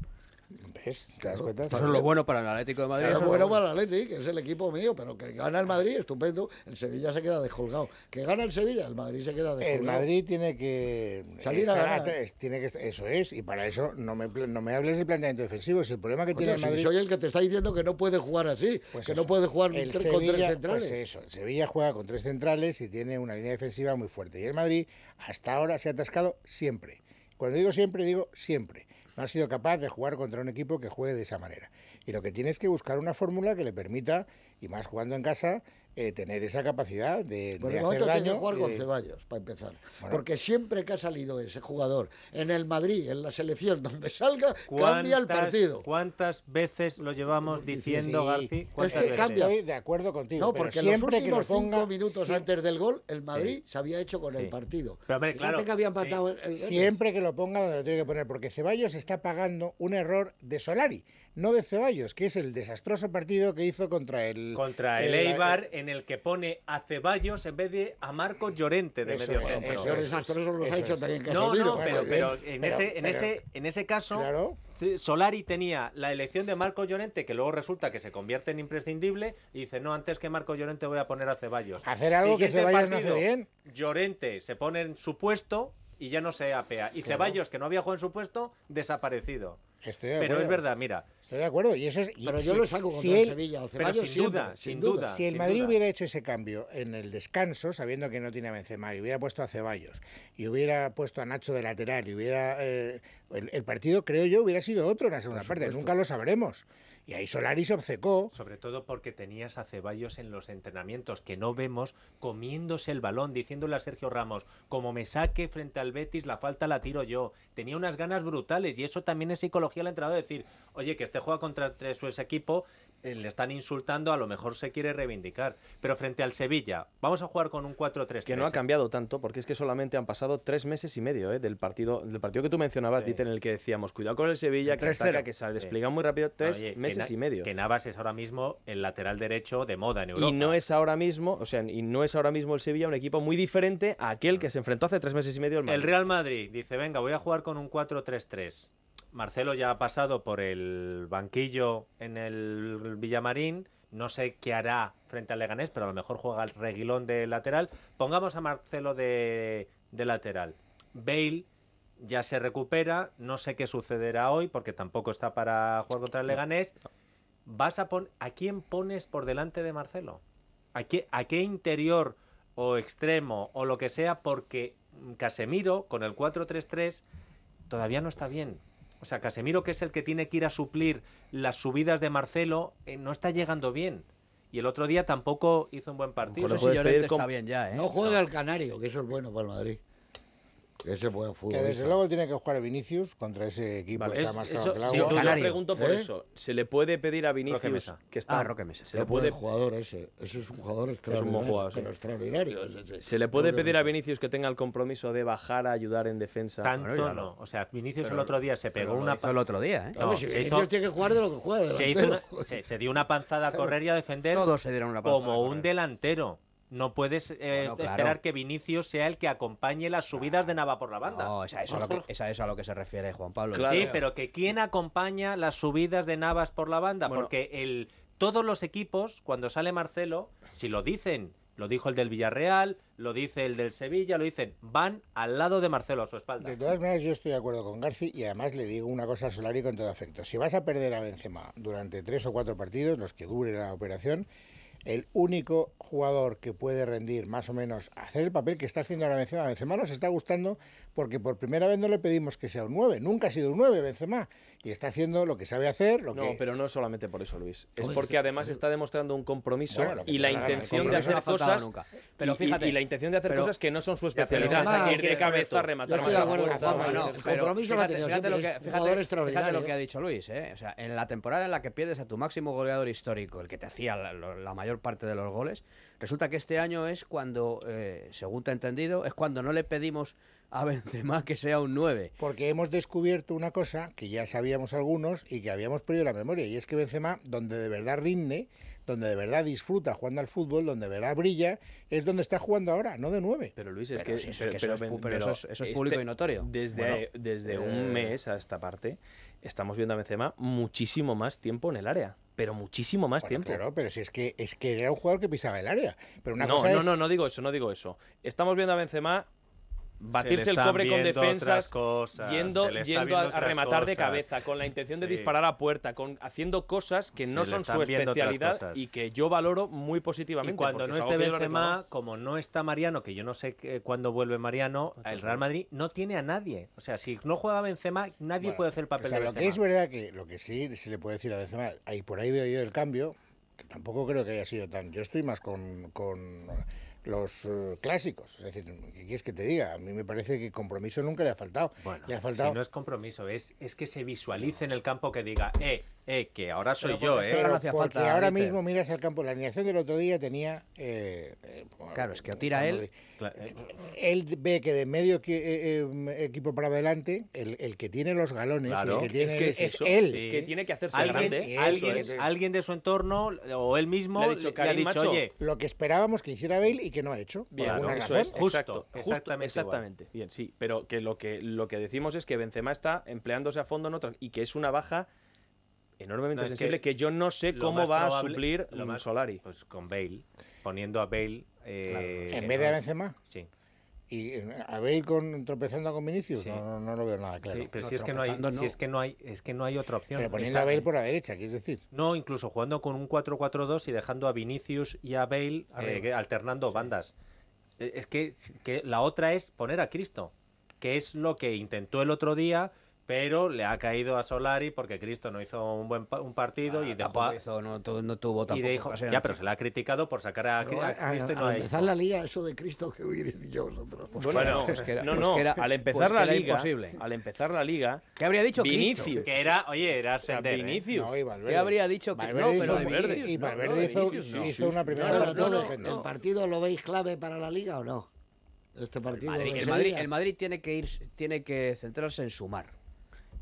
¿Ves? ¿Te das Claro. cuenta? Eso es lo bueno para el Atlético de Madrid. Claro, eso es bueno lo para el Atlético, que es el equipo mío, pero que gana el Madrid, estupendo. El Sevilla se queda descolgado. Que gana el Sevilla, el Madrid se queda descolgado. El Madrid tiene que Salir a ganar. tiene que eso es y para eso no me no me hables del planteamiento defensivo si el problema que tiene el si Madrid soy el que te está diciendo que no puede jugar así, pues que eso, no puede jugar el tre- con tres Sevilla, centrales. pues eso el Sevilla juega con tres centrales y tiene una línea defensiva muy fuerte y el Madrid hasta ahora se ha atascado siempre cuando digo siempre digo siempre no ha sido capaz de jugar contra un equipo que juegue de esa manera. Y lo que tiene es que buscar una fórmula que le permita y más jugando en casa eh, tener esa capacidad de, Por de el hacer momento tiene que daño. jugar con Ceballos, para empezar. Bueno. Porque siempre que ha salido ese jugador en el Madrid, en la selección, <laughs> donde salga, cambia el ¿Cuántas- partido. ¿Cuántas veces lo llevamos diciendo, Sí, es ¿Cuántas que veces? cambia. Estoy de acuerdo contigo. No, pero porque en los siempre que ponga, cinco minutos antes del gol, el Madrid se había hecho con Sí. el partido. Pero, hombre, claro, que habían sí. matado el- el- Siempre que lo ponga donde lo tiene que poner, porque Ceballos está pagando un error de Solari, no de Ceballos, que es el desastroso partido que hizo contra el. Contra el el- Eibar, en el que pone a Ceballos en vez de a Marco Llorente de medio es, centro. eso Peor es. desastroso los ha eso hecho es. también No, Casemiro. no, Bueno, pero, en, pero- ese, en, pero- ese, en ese caso, Claro. Solari tenía la elección de Marco Llorente, que luego resulta que se convierte en imprescindible, y dice, no, antes que Marco Llorente voy a poner a Ceballos. Hacer algo que Ceballos no hace partido, bien. Llorente se pone en su puesto y ya no se apea. Y Ceballos, que no había jugado en su puesto, desaparecido. Estoy de Pero es verdad, mira, Estoy de acuerdo. Y eso es, y Pero si- yo lo saco contra si el Sevilla. pero Ceballos sin siempre, duda, sin duda. Si el Madrid duda. hubiera hecho ese cambio en el descanso, sabiendo que no tiene a Benzema, y hubiera puesto a Ceballos, y hubiera puesto a Nacho de lateral, y hubiera eh, el, el partido, creo yo, hubiera sido otro en la segunda parte. Nunca lo sabremos. Y ahí Solari se obcecó. Sobre todo porque tenías a Ceballos en los entrenamientos, que no vemos comiéndose el balón, diciéndole a Sergio Ramos, como me saque frente al Betis, la falta la tiro yo. Tenía unas ganas brutales y eso también es psicología del entrenador, decir, oye, que este juega contra este- su equipo, le están insultando, a lo mejor se quiere reivindicar. Pero frente al Sevilla, vamos a jugar con un 4-3-3. Que no ha cambiado tanto, porque es que solamente han pasado tres meses y medio ¿eh? del partido del partido que tú mencionabas, Sí. Dieter, en el que decíamos, cuidado con el Sevilla, El que 3-0. ataca, que se despliega muy rápido, tres Oye, meses y medio. Que Navas es ahora mismo el lateral derecho de moda en Europa. Y no es ahora mismo, o sea, y no es ahora mismo el Sevilla un equipo muy diferente a aquel que se enfrentó hace tres meses y medio al Madrid. El Real Madrid dice, venga, voy a jugar con un 4-3-3. Marcelo ya ha pasado por el banquillo en el Villamarín. No sé qué hará frente al Leganés, pero a lo mejor juega el reguilón de lateral. Pongamos a Marcelo de, de lateral. Bale ya se recupera. No sé qué sucederá hoy porque tampoco está para jugar contra el Leganés. ¿Vas a pon ¿A quién pones por delante de Marcelo? ¿A qué, ¿A qué interior o extremo o lo que sea? Porque Casemiro con el 4-3-3 todavía no está bien. O sea, Casemiro, que es el que tiene que ir a suplir las subidas de Marcelo, eh, no está llegando bien. Y el otro día tampoco hizo un buen partido. Com- está bien ya, ¿eh? No juega el Canario, que eso es bueno para el Madrid. Que ese es buen Que fútbol. desde luego tiene que jugar Vinicius contra ese equipo Vale, que está es- más eso- claro que el sí, agua. yo Canario. pregunto por ¿Eh? eso. ¿Se le puede pedir a Vinicius Mesa. que está Ah, Roque Mesa. se le Es puede jugador ese. Ese es un jugador extraordinario. jugador, sí. pero extraordinario. ese, ese. se le puede Roque pedir a Mesa. Vinicius que tenga el compromiso de bajar a ayudar en defensa? Tanto Bueno, no. O sea, Vinicius Pero- el otro día se pegó una el otro día, ¿eh? No, Hombre, si se Vinicius hizo- tiene que jugar de lo que juega. se, hizo una- se- se dio una panzada a <laughs> correr y a defender Todos se dieron una pasada. como un delantero. No puedes eh, Bueno, claro. esperar que Vinicius sea el que acompañe las subidas de Nava por la banda. No, es a eso, a lo que, es a eso a lo que se refiere Juan Pablo. Claro. Sí, pero que quién acompaña las subidas de Navas por la banda, Bueno. porque el todos los equipos cuando sale Marcelo, si lo dicen, lo dijo el del Villarreal, lo dice el del Sevilla, lo dicen, van al lado de Marcelo a su espalda. De todas maneras, yo estoy de acuerdo con Garci y además le digo una cosa a Solari con todo afecto. Si vas a perder a Benzema durante tres o cuatro partidos, los que dure la operación, el único jugador que puede rendir más o menos, hacer el papel que está haciendo ahora Benzema, Benzema nos está gustando porque por primera vez no le pedimos que sea un 9, nunca ha sido un 9 Benzema y está haciendo lo que sabe hacer, lo No, que... pero no solamente por eso, Luis. Es porque que- además está demostrando un compromiso Bueno, y la intención de hacer cosas nunca. Pero fíjate, y, la intención de hacer cosas que no son su especialidad, además, ir de que- cabeza rematar más compromiso fíjate, tenido fíjate lo que, es ha dicho Luis, ¿eh? O sea, en la temporada en la que pierdes a tu máximo goleador histórico, el que te hacía la mayor parte de los goles, resulta que este año es cuando, eh, según te he entendido, es cuando no le pedimos a Benzema que sea un 9. Porque hemos descubierto una cosa que ya sabíamos algunos y que habíamos perdido la memoria, y es que Benzema, donde de verdad rinde, donde de verdad disfruta jugando al fútbol, donde de verdad brilla, es donde está jugando ahora, no de nueve. Pero Luis, es Pero que, pero- eso pero es eso eso público y notorio. Desde, Bueno, desde eh, un mes a esta parte, estamos viendo a Benzema muchísimo más tiempo en el área. Pero muchísimo más Bueno, tiempo. Claro, pero si es que es que era un jugador que pisaba el área. Pero una no, cosa no, es- no, no digo eso, no digo eso. Estamos viendo a Benzema batirse el cobre con defensas, cosas, yendo, yendo a, rematar de cabeza, con la intención de Sí. disparar a puerta, con haciendo cosas que Se no son su especialidad y que yo valoro muy Y positivamente. cuando no esté lo. Benzema, como no está Mariano, que yo no sé cuándo vuelve Mariano, el Real Madrid no tiene a nadie. O sea, si no juega Benzema, nadie Bueno, puede hacer el papel o sea, de lo Benzema. que es verdad que lo que sí se le puede decir a Benzema, ahí por ahí veo yo el cambio, que tampoco creo que haya sido tan. Yo estoy más con, con los eh, clásicos. Es decir, ¿qué quieres que te diga? A mí me parece que compromiso nunca le ha faltado. Bueno, le ha faltado. si no es compromiso, es, es que se visualice en el campo que diga, eh, eh, que ahora soy Pero yo, porque eh. Pero porque falta, ahora mismo miras al campo. La alineación del otro día tenía. eh, eh, Claro, es que o tira él, Él ve que de medio eh, eh, equipo para adelante, el, el que tiene los galones, Claro, el que tiene, es que es, es eso, él. es que tiene que hacerse alguien, grande. Alguien, alguien de su entorno o él mismo Le ha dicho, le ha "Karim, dicho, oye, Lo que esperábamos que hiciera Bale y que no ha hecho. Por Bien, alguna eso razón. es, Justo, exacto, justo, exactamente igual. exactamente. Bien, sí, pero que lo que lo que decimos es que Benzema está empleándose a fondo en otras y que es una baja enormemente No, es sensible que que, yo no sé cómo va a suplir lo más- Solari. pues con Bale, poniendo a Bale eh, En vez de no- Benzema. Sí, Y eh, a Bale con, tropezando con Vinicius, Sí. no, no, no lo veo nada claro. sí, pero no, si es que no hay, si es que no hay, es que no hay otra opción. Pero poniendo Está- a Bale por la derecha, quieres decir. No, incluso jugando con un 4-4-2 y dejando a Vinicius y a Bale eh, alternando bandas. Eh, Es que, que la otra es poner a Cristo, que es lo que intentó el otro día, pero le ha caído a Solari porque Cristo no hizo un buen pa- un partido y dejó Ah, a, hizo, no, tu- no tuvo y tampoco dijo, ocasiones. ya, pero se le ha criticado por sacar a, Pero a a- Cristo y no al a empezar la liga, eso de Cristo que hubierais dicho vosotros. Pues Bueno, claro, no, pues que era- no, pues no, que era- al empezar pues la liga, imposible. al empezar la liga, ¿Qué habría dicho Cristo? Vinicius. Que era, oye, era ascender, ¿eh? Vinicius. No, y. ¿Qué habría dicho que- no, pero de Valverde- Vinicius, Y Valverde hizo, hizo una primera. ¿El partido lo veis clave para la liga o no? Este partido. El, Madrid, el Madrid tiene que ir, tiene que centrarse en sumar.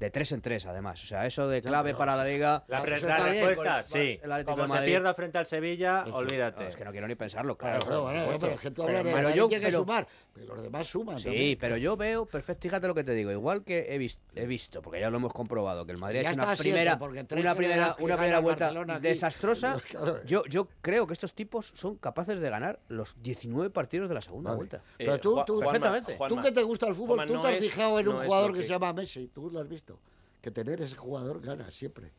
De tres en tres, además. O sea, eso de clave para la liga. La, la bien, respuesta, sí. el Como de se pierda frente al Sevilla, No, olvídate. es que no quiero ni pensarlo, Claro, claro. bueno, pero es que tú Pero- hablas de pero Madrid yo- que pero- sumar, pero los demás suman. Sí, también. pero yo veo, perfecto, fíjate lo que te digo, igual que he, vis- he visto, porque ya lo hemos comprobado, que el Madrid Ya ha hecho una primera, una primera, una primera el vuelta Barcelona desastrosa. <laughs> Yo, yo creo que estos tipos son capaces de ganar los 19 partidos de la segunda Vale. vuelta. Pero Eh, tú, tú, perfectamente. tú que te gusta el fútbol, tú te has fijado en un jugador que- se llama Messi, tú lo has visto. Que tener ese jugador gana siempre.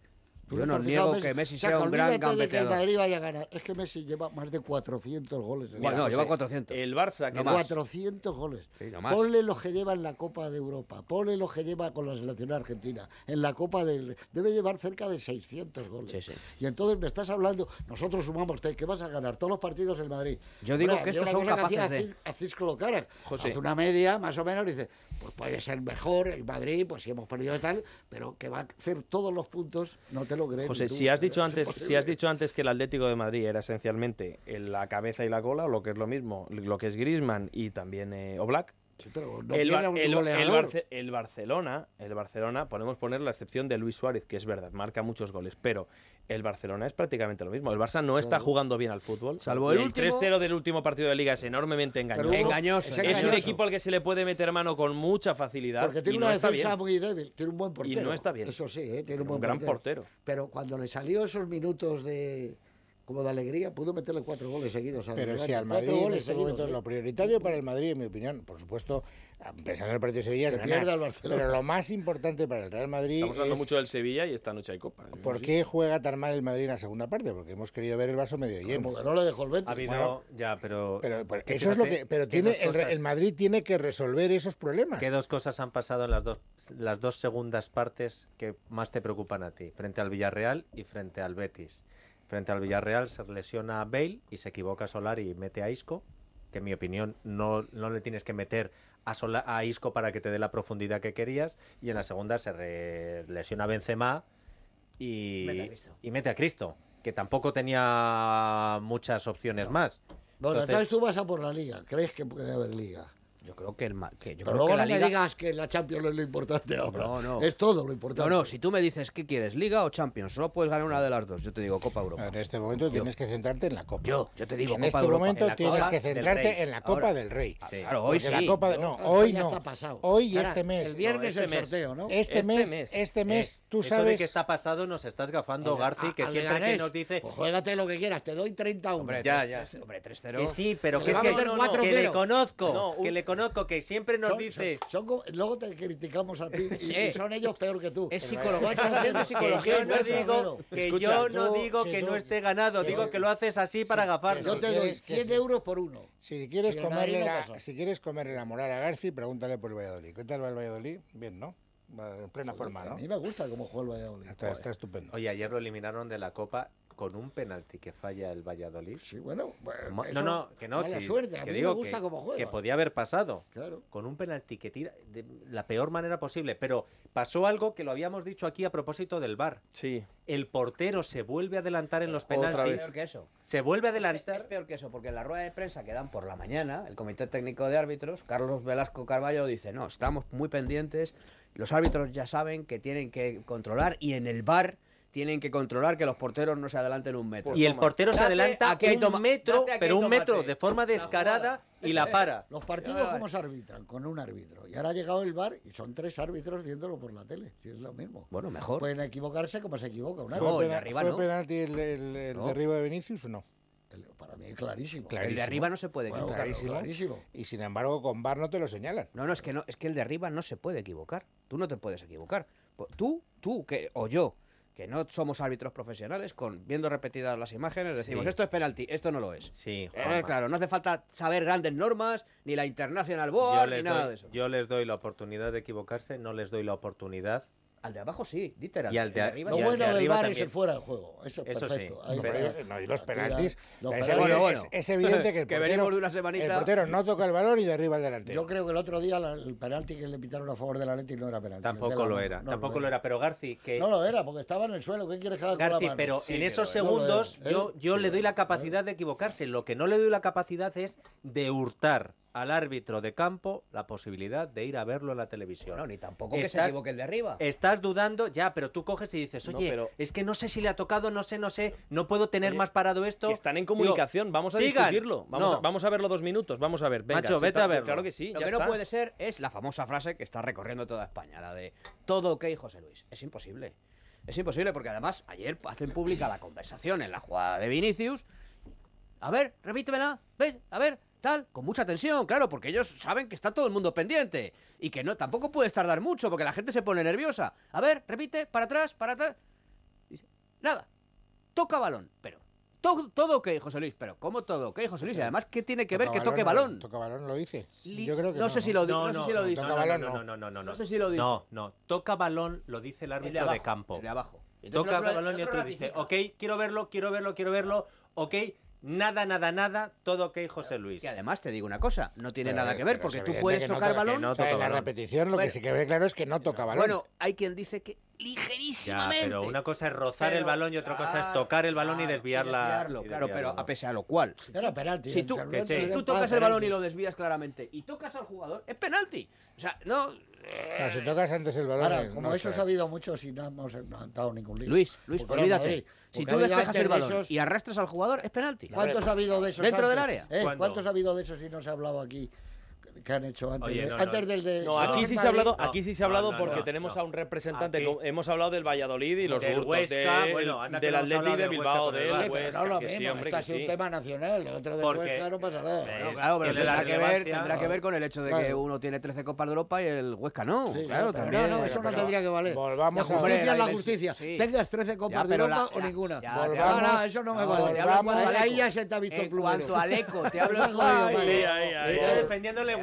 Tú Yo no niego que Messi sea, un gran olvídate de que el gambeteador. Madrid vaya a ganar. Es que Messi lleva más de 400 goles. en Bueno, no, lleva José, 400. El Barça, que No no- más. 400 goles. Sí, no más. Ponle los que lleva en la Copa de Europa, ponle los que lleva con la selección argentina, en la Copa del... Debe llevar cerca de 600 goles. Sí, sí. Y entonces me estás hablando, nosotros sumamos, que vas a ganar todos los partidos en Madrid. Yo digo Hombre, que estos son capaces de- A Cisco Locara. José. Hace una media, más o menos, dice, pues puede ser mejor el Madrid, pues si hemos perdido y tal, pero que va a hacer todos los puntos, no te lo. José, si has dicho es antes, si has dicho antes que el Atlético de Madrid era esencialmente en la cabeza y la cola, o lo que es lo mismo, lo que es Griezmann y también eh, Oblak, Sí, pero no el, tiene un el- el goleador. Barce- el Barcelona, el Barcelona, podemos poner la excepción de Luis Suárez, que es verdad, marca muchos goles, pero el Barcelona es prácticamente lo mismo. El Barça no está jugando bien al fútbol. Salvo y el el último- 3-0 del último partido de liga es enormemente engañoso. es un equipo al que se le puede meter mano con mucha facilidad Porque tiene y no una está defensa bien. muy débil, tiene un buen portero. no está bien. Eso sí, ¿eh? tiene un Un buen gran portero. Pero cuando le salió esos minutos de como de alegría, pudo meterle cuatro goles seguidos. al Pero Bilbao. si al Cuatro Madrid en goles este seguidos, momento ¿eh? lo prioritario para el Madrid, en mi opinión, por supuesto, pensando en el partido de Sevilla, es ganar. el Barcelona. Pero lo más importante para el Real Madrid Estamos hablando es mucho del Sevilla y esta noche hay Copa. ¿por Sí. qué juega tan mal el Madrid en la segunda parte? Porque hemos querido ver el vaso medio lleno. Como que no le dejó el Betis. Ha habido, Bueno, ya, pero... Pero, pero que eso es lo que. Pero tiene el, el Madrid tiene que resolver esos problemas. ¿Qué dos cosas han pasado en las dos, las dos segundas partes que más te preocupan a ti? Frente al Villarreal y frente al Betis. Frente al Villarreal se lesiona a Bale y se equivoca Solari y mete a Isco, que en mi opinión no, no le tienes que meter a, Sola- a Isco para que te dé la profundidad que querías. Y en la segunda se re- lesiona a Benzema y Mete a Cristo. y mete a Cristo, que tampoco tenía muchas opciones más. Bueno, Entonces- entonces tú vas a por la liga. ¿Crees que puede haber liga? Yo creo que el Ma- que yo Pero creo luego que la no me digas que la Champions es lo importante ahora. No, no. Es todo lo No, importante. no, si tú me dices qué quieres, Liga o Champions, solo puedes ganar una de las dos. Yo te digo Copa Europa. En este momento tienes que centrarte en la Copa. Yo, yo te digo en Copa este Europa. momento En la tienes Copa que centrarte en la Copa Ahora- del Rey. Sí. Claro, hoy Porque la sí. Copa de- No, no, hoy no. está pasado. Hoy y este mes. El viernes No, este el mes. sorteo, ¿no? Este, Este mes, mes. este mes, Eh, tú eso sabes. de que está pasado nos estás gafando, Garci, que siempre que nos dice... Pues juégate lo que quieras, te doy 30 a 1. Hombre, Ya, ya. tres- hombre, 3-0. Que sí, pero que, que- meter que 4-0. le conozco, No, que un- le conozco, que siempre nos Son- dice... son- son como- luego te criticamos a ti y- Sí. y son ellos peor que tú. Es psicología, haciendo que psicología yo no digo que Escucha, yo no tú- digo si que no esté ganado, que digo que lo haces así para que gafarnos. Yo te doy quieres, que 100 sí. euros por uno. Si quieres, Si comerle la, si quieres comerle la moral a Garci, pregúntale por el Valladolid. ¿Qué tal va el Valladolid? Bien, ¿no? En plena forma, A ¿no? mí me gusta cómo juega el Valladolid. Está, está estupendo. Oye, ayer lo eliminaron de la Copa con un penalti que falla el Valladolid. Sí, bueno. No, no, que no, sí, suerte. A que mí digo me gusta que, cómo juega. que podía haber pasado. Claro. Con un penalti que tira de la peor manera posible. Pero pasó algo que lo habíamos dicho aquí a propósito del VAR. Sí. El portero se vuelve a adelantar en los Otra Es penaltis. vez. peor que eso. Se vuelve a Es, adelantar. peor que eso, porque en la rueda de prensa que dan por la mañana, el Comité Técnico de Árbitros, Carlos Velasco Carballo, dice, no, estamos muy pendientes, los árbitros ya saben que tienen que controlar y en el bar tienen que controlar que los porteros no se adelanten un metro. Pues Y el portero se adelanta aquí hay un toma- metro, pero un metro de forma descarada y la para. <laughs> Los partidos, Ya, ¿cómo se arbitran? Con un árbitro. Y ahora ha llegado el bar y son tres árbitros viéndolo por la tele. Si es lo mismo. Bueno, mejor. Pueden equivocarse como se equivoca un árbitro. arriba ¿Fue no. penalti el, el- el No. derribo de Vinicius o no? El- Para mí, clarísimo. Claro. el de clarísimo. arriba no se puede Bueno, equivocar. clarísimo. clarísimo. Y sin embargo, con VAR no te lo señalan. No, no, es que no, es que el de arriba no se puede equivocar. Tú no te puedes equivocar. Tú, tú, que, o yo, que no somos árbitros profesionales, con viendo repetidas las imágenes, decimos Sí. esto es penalti, esto no lo es. Sí, Eh, claro, no hace falta saber grandes normas, ni la International Board, ni nada doy, de eso. yo les doy la oportunidad de equivocarse, no les doy la oportunidad. Al de abajo sí, literal. Y al de a- arriba Lo bueno de del arriba bar es el fuera de juego. Eso es Eso sí, perfecto. Ahí está. no, y los penaltis. los es, penaltis- Bueno, evidente, bueno. es- es evidente que el <laughs> Que portero, venimos de una el semanita. portero no toca el balón y derriba el delantero. Yo creo que el otro día la- el penalti que le pitaron a favor del Atlético no era penalti. de Tampoco la lo era, No tampoco lo era. Pero Garci, que No lo era, porque estaba en el suelo. ¿Qué quieres que haga con la Garci, mano? pero Sí en esos segundos ¿eh? yo, yo Sí le doy la capacidad ¿eh? de equivocarse. Lo que no le doy la capacidad es de hurtar al árbitro de campo la posibilidad de ir a verlo en la televisión. Bueno, ni tampoco que se Estás- equivoque el de arriba. Estás dudando, ya, pero tú coges y dices, No, oye, pero- es que no sé si le ha tocado, no sé, no sé, no puedo tener Oye, más parado esto. Que están en Digo, comunicación, vamos a sigan. discutirlo. Vamos, No. a, vamos a verlo dos minutos, vamos a ver. Venga, Macho, vete a verlo. Claro que sí, Lo ya que no puede ser es la famosa frase que está recorriendo toda España, la de todo ok, José Luis. Es imposible. Es imposible porque además ayer hacen pública la conversación en la jugada de Vinicius. A ver, repítemela, ¿ves? A ver, tal, con mucha tensión, claro, porque ellos saben que está todo el mundo pendiente y que no tampoco puedes tardar mucho porque la gente se pone nerviosa. A ver, repite, para atrás, para atrás. Dice, nada, toca balón, pero todo, todo ok, José Luis, pero ¿cómo todo ok, José Luis? Y además, ¿qué tiene que ver que toque no- balón? Toca balón lo dice. Yo creo que no sé si lo No, no sé no, si lo no, dice. no, no, no, no. no, no, no, no, No sé si lo dice. No, no, toca balón, lo dice el árbitro de de, abajo, campo. el de abajo. Entonces Toca el otro- balón y otro otro dice, ok, quiero verlo, quiero verlo, quiero verlo, ok, nada, nada, nada, todo ok, José Luis. Que además te digo una cosa, no tiene Pero- nada que ver porque tú puedes que no tocar toca- que balón. no O sea, toca en la balón. repetición lo Bueno. que sí que ve claro es que no toca balón. Bueno, hay quien dice que Ya, ligerísimamente. pero una cosa es rozar el Pero- balón y otra cosa es Claro, tocar el balón y claro, desviarla. desviarlo, y claro, pero a pesar de lo cual, Era penalti. si el tú, que sí. si tú tocas el balón y lo desvías claramente y tocas al jugador, es penalti. O sea, no. No, si tocas antes el balón. Ahora, eh, como no eso ha habido mucho y no hemos dado ningún lío. Luis, Luis, olvídate. Madrid. Si tú despejas el antes de balón esos- y arrastras al jugador, es penalti. ¿Cuántos ha habido de esos ¿Dentro del antes? área? ¿Eh? ¿Cuántos ha habido de esos y no se ha hablado aquí que han hecho antes, Oye, de- no, no. antes del de No, aquí sí se ha hablado, no, aquí sí se ha no, hablado no, porque no, tenemos no. a un representante. Aquí- hemos hablado del Valladolid y los Del hurtos Huesca, de- bueno, anda del no hablado de del Huesca Bilbao, del. Oye, pero Huesca, no lo mismo, esto ha sido sí. un tema nacional, el otro de Porque- Huesca no pasa nada. Eh, No, claro, pero tendrá que, ver, tendrá que ver con el hecho de que uno tiene 13 Copas de Europa y el Huesca no. Claro, también. No, no, eso no tendría que valer. volvamos la a- justicia es la justicia. Tengas 13 copas de Europa o ninguna. no, no, eso no me no, vale. Ahí ya se te ha visto En cuanto al eco, te hablo <laughs> en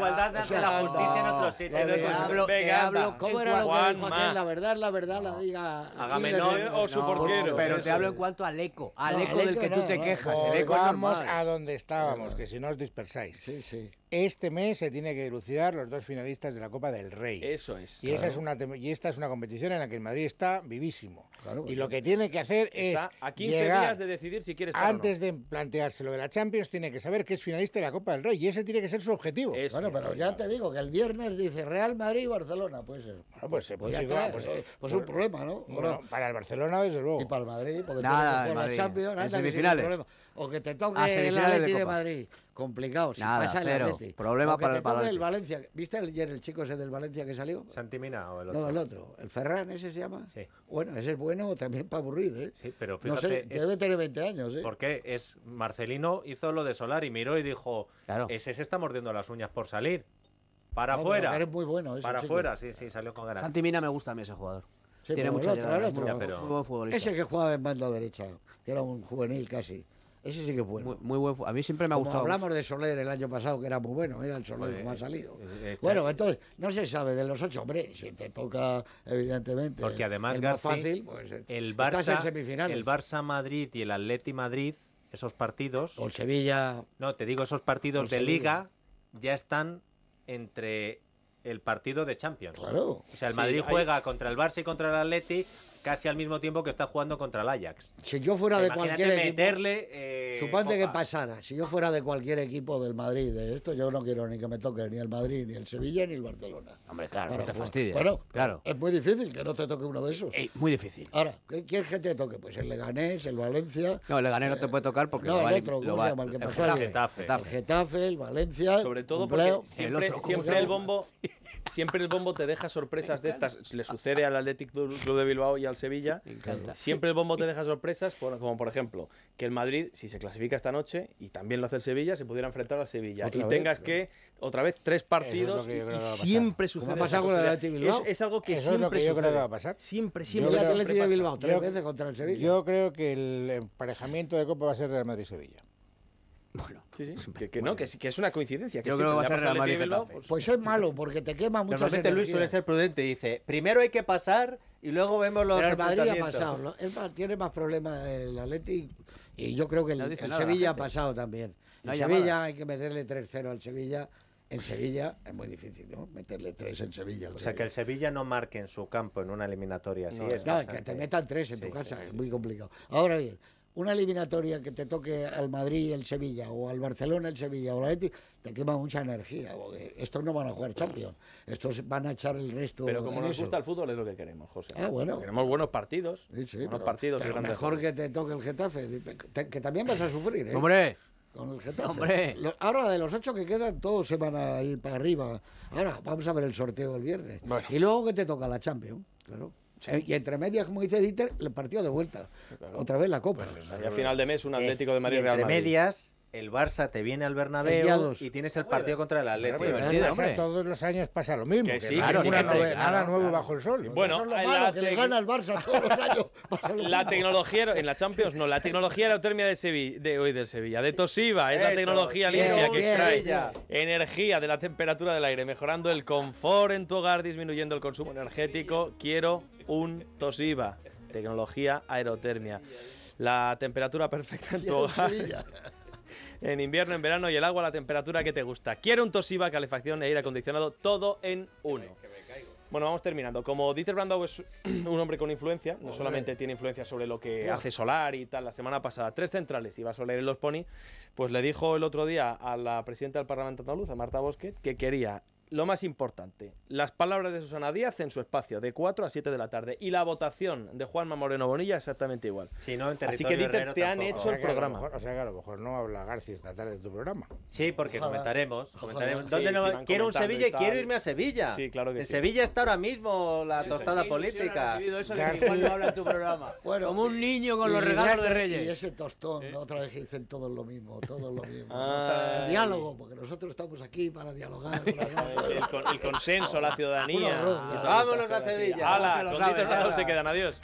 Defendiendo la igualdad O ante sea, la justicia en no, otro sitio. lo en de- otro Te sitio. hablo, te Venga, hablo anda. ¿Cómo en era lo que Juan dijo Ma. aquel? La verdad, la verdad, la diga. Agamenón o su no, porquero. Pero eso te hablo en cuanto al eco, al No, eco del que tú te no. quejas. El eco normal. a donde estábamos, que si no os dispersáis. Sí, sí. Este mes se tiene que dilucidar los dos finalistas de la Copa del Rey. Eso es. Y, esa es una, y esta es una competición en la que el Madrid está vivísimo. Claro, y lo que tiene que hacer es a 15 llegar, días de decidir si quiere estar antes o no. de plantearse lo de la Champions, tiene que saber que es finalista de la Copa del Rey. Y ese tiene que ser su objetivo. Es- Bueno, pero ya te digo que el viernes dice Real Madrid y Barcelona, puede ser. Bueno, pues, eh, Pues pues, pues, eh, pues pues- un problema, ¿no? Bueno, Bueno, para el Barcelona, desde luego. y para el Madrid, porque Nada, el con la Madrid. Champions, En anda, que sin semifinales. O que te toque A el de Atleti de, Copa. Madrid. Complicado. Si Nada, pasa el cero. Atleti. Problema para el- para toque el el Valencia. ¿Viste ayer el chico ese del Valencia que salió? ¿Santimina o el otro? No, el otro. ¿El Ferran ese se llama? Sí. Bueno, ese es bueno también para aburrir, ¿eh? Sí, pero No fíjate, sé, es- debe tener 20 años, ¿eh? ¿por qué? Es Marcelino hizo lo de Solar y miró y dijo, Claro. ese se está mordiendo las uñas por salir. Para No, afuera. eres muy bueno ese para afuera, sí, sí, salió con ganas. Santi Mina me gusta a mí ese jugador. Sí, Tiene el mucha otro, el otro. futbolista. Ese que jugaba en banda derecha, que era un juvenil casi. Ese sí que es bueno. Muy, muy buen A mí siempre me ha Como gustado. hablamos de Soler el año pasado, que era muy bueno, era el Soler que me ha salido. eh, está- Bueno, entonces, no se sabe de los ocho, hombre, si te toca, evidentemente. Porque además, el más Garci, fácil, pues eh, el estás en Barça, semifinales. el Barça Madrid y el Atleti Madrid, esos partidos, O el Sevilla. no, te digo, esos partidos de Sevilla. liga ya están entre el partido de Champions. Claro. O sea, el Sí, Madrid hay- juega contra el Barça y contra el Atleti casi al mismo tiempo que está jugando contra el Ajax. Si yo fuera de Imagínate cualquier equipo. meterle. eh, Suponte que pasara. Si yo fuera de cualquier equipo del Madrid, de esto, yo no quiero ni que me toque ni el Madrid, ni el Sevilla, ni el Barcelona. Hombre, claro, no te fastidia. Bueno, claro. es muy difícil que no te toque uno de esos. Ey, muy difícil. Ahora, ¿qué quieres que te toque? Pues el Leganés, el Valencia, No, el Leganés no te puede tocar porque no, lo va, el otro, ¿cómo lo se va- llama? El que el Getafe. el Getafe, el Valencia. Sobre todo porque siempre, otro, ¿cómo siempre se el bombo <laughs> siempre el bombo te deja sorpresas de estas. Le sucede al Athletic Club de Bilbao y al Sevilla. Me encanta. Siempre el bombo te deja sorpresas, por- como por ejemplo que el Madrid, si se clasifica esta noche y también lo hace el Sevilla, se pudiera enfrentar al Sevilla y vez, tengas que otra vez tres partidos yo y que va a pasar. siempre sucede. ha pasado esa con el. Athletic Bilbao. Es, es algo que Eso es siempre lo que yo creo que va a pasar. Siempre, Y siempre. el creo- siempre Atlético de. Bilbao, tres Yo- veces contra el Sevilla. Yo creo que el emparejamiento de Copa va a ser Real Madrid-Sevilla. Bueno, Sí, sí, que, que no, que, que es una coincidencia. Que Yo creo que va a Real Madrid Getafe. pues- Pues es malo, porque te quema muchas Normalmente Luis suele ser prudente y dice: primero hay que pasar y luego vemos los Pero el Madrid ha enfrentamientos". pasado. ¿no? Es más, tiene más problemas el Atleti y yo creo que el, No el nada Sevilla ha pasado también. No El hay Sevilla llamada. hay que meterle 3-0 al Sevilla. En Sevilla es muy difícil, ¿no? Meterle 3 en Sevilla. O sea, que el Sevilla. No marque en su campo en una eliminatoria así. No, es No, que te metan 3 en Sí, tu casa, sí, es muy sí. complicado. Ahora bien, una eliminatoria que te toque al Madrid y el Sevilla, o al Barcelona el Sevilla, o al Atleti, te quema mucha energía. Porque estos no van a jugar Champions. Estos van a echar el resto. Pero como nos eso. gusta el fútbol es lo que queremos, José. Ah, bueno. Queremos buenos partidos. Sí, sí, buenos pero- partidos pero mejor que te toque el Getafe, que también vas a sufrir, ¿eh? hombre, Con el Getafe. Hombre. Ahora de los ocho que quedan, todos se van a ir para arriba. Ahora vamos a ver el sorteo el viernes. Bueno. Y luego que te toca la Champions, claro. Eh, Y entre medias, como dice Dieter, el partido de vuelta. Otra vez la Copa. Y a final de mes un Eh, Atlético de y Madrid Real entre Madrid. medias, el Barça te viene al Bernabéu y tienes el partido contra el Atlético. Hombre. todos los años pasa lo mismo. Que sí, no que sí, sí, claro, nada nuevo claro. bajo el sol. Bueno, es lo en malo, la que le gana el Barça todos los años. <laughs> La mismo. tecnología en la Champions no, la <laughs> tecnología aerotermia de Sevilla, de hoy del Sevilla, de Toshiba, es la Eso, tecnología bien, limpia que extrae bien. energía de la temperatura del aire, mejorando el confort en tu hogar, disminuyendo el consumo energético. Quiero un Toshiba, tecnología aerotermia. La temperatura perfecta en tu hogar. <laughs> En invierno, en verano y el agua a la temperatura que te gusta. Quiero un Toshiba, calefacción e aire acondicionado, todo en uno. Bueno, vamos terminando. Como Dieter Brandau es <clears throat> un hombre con influencia, no solamente tiene influencia sobre lo que hace Solar y tal, la semana pasada, tres centrales iba a Soler en los Pony, pues le dijo el otro día a la presidenta del Parlamento andaluz, a Marta Bosquet, que quería lo más importante, las palabras de Susana Díaz en su espacio, de 4 a 7 de la tarde, y la votación de Juanma Moreno Bonilla exactamente igual. Si no, en Así que, Dieter, te han. O hecho sea el programa. mejor- o sea que a lo mejor no habla García esta tarde en tu programa. Sí, porque Ojalá. comentaremos. comentaremos. Sí, ¿Dónde sí, no- quiero un Sevilla y tal. quiero irme a Sevilla. Sí, claro que en sí. Sevilla está ahora mismo la tostada política. eso de que no habla en tu programa. Bueno, Como un niño con los regalos de Reyes. Y ese tostón, otra vez que dicen todos lo mismo, todos lo mismo. <laughs> El diálogo, porque nosotros estamos aquí para dialogar. <laughs> para- el, con- el consenso, la ciudadanía. Vámonos a. Sevilla. ¡Hala! Que lo Con saben, Dieter Brandau hala. se quedan, adiós.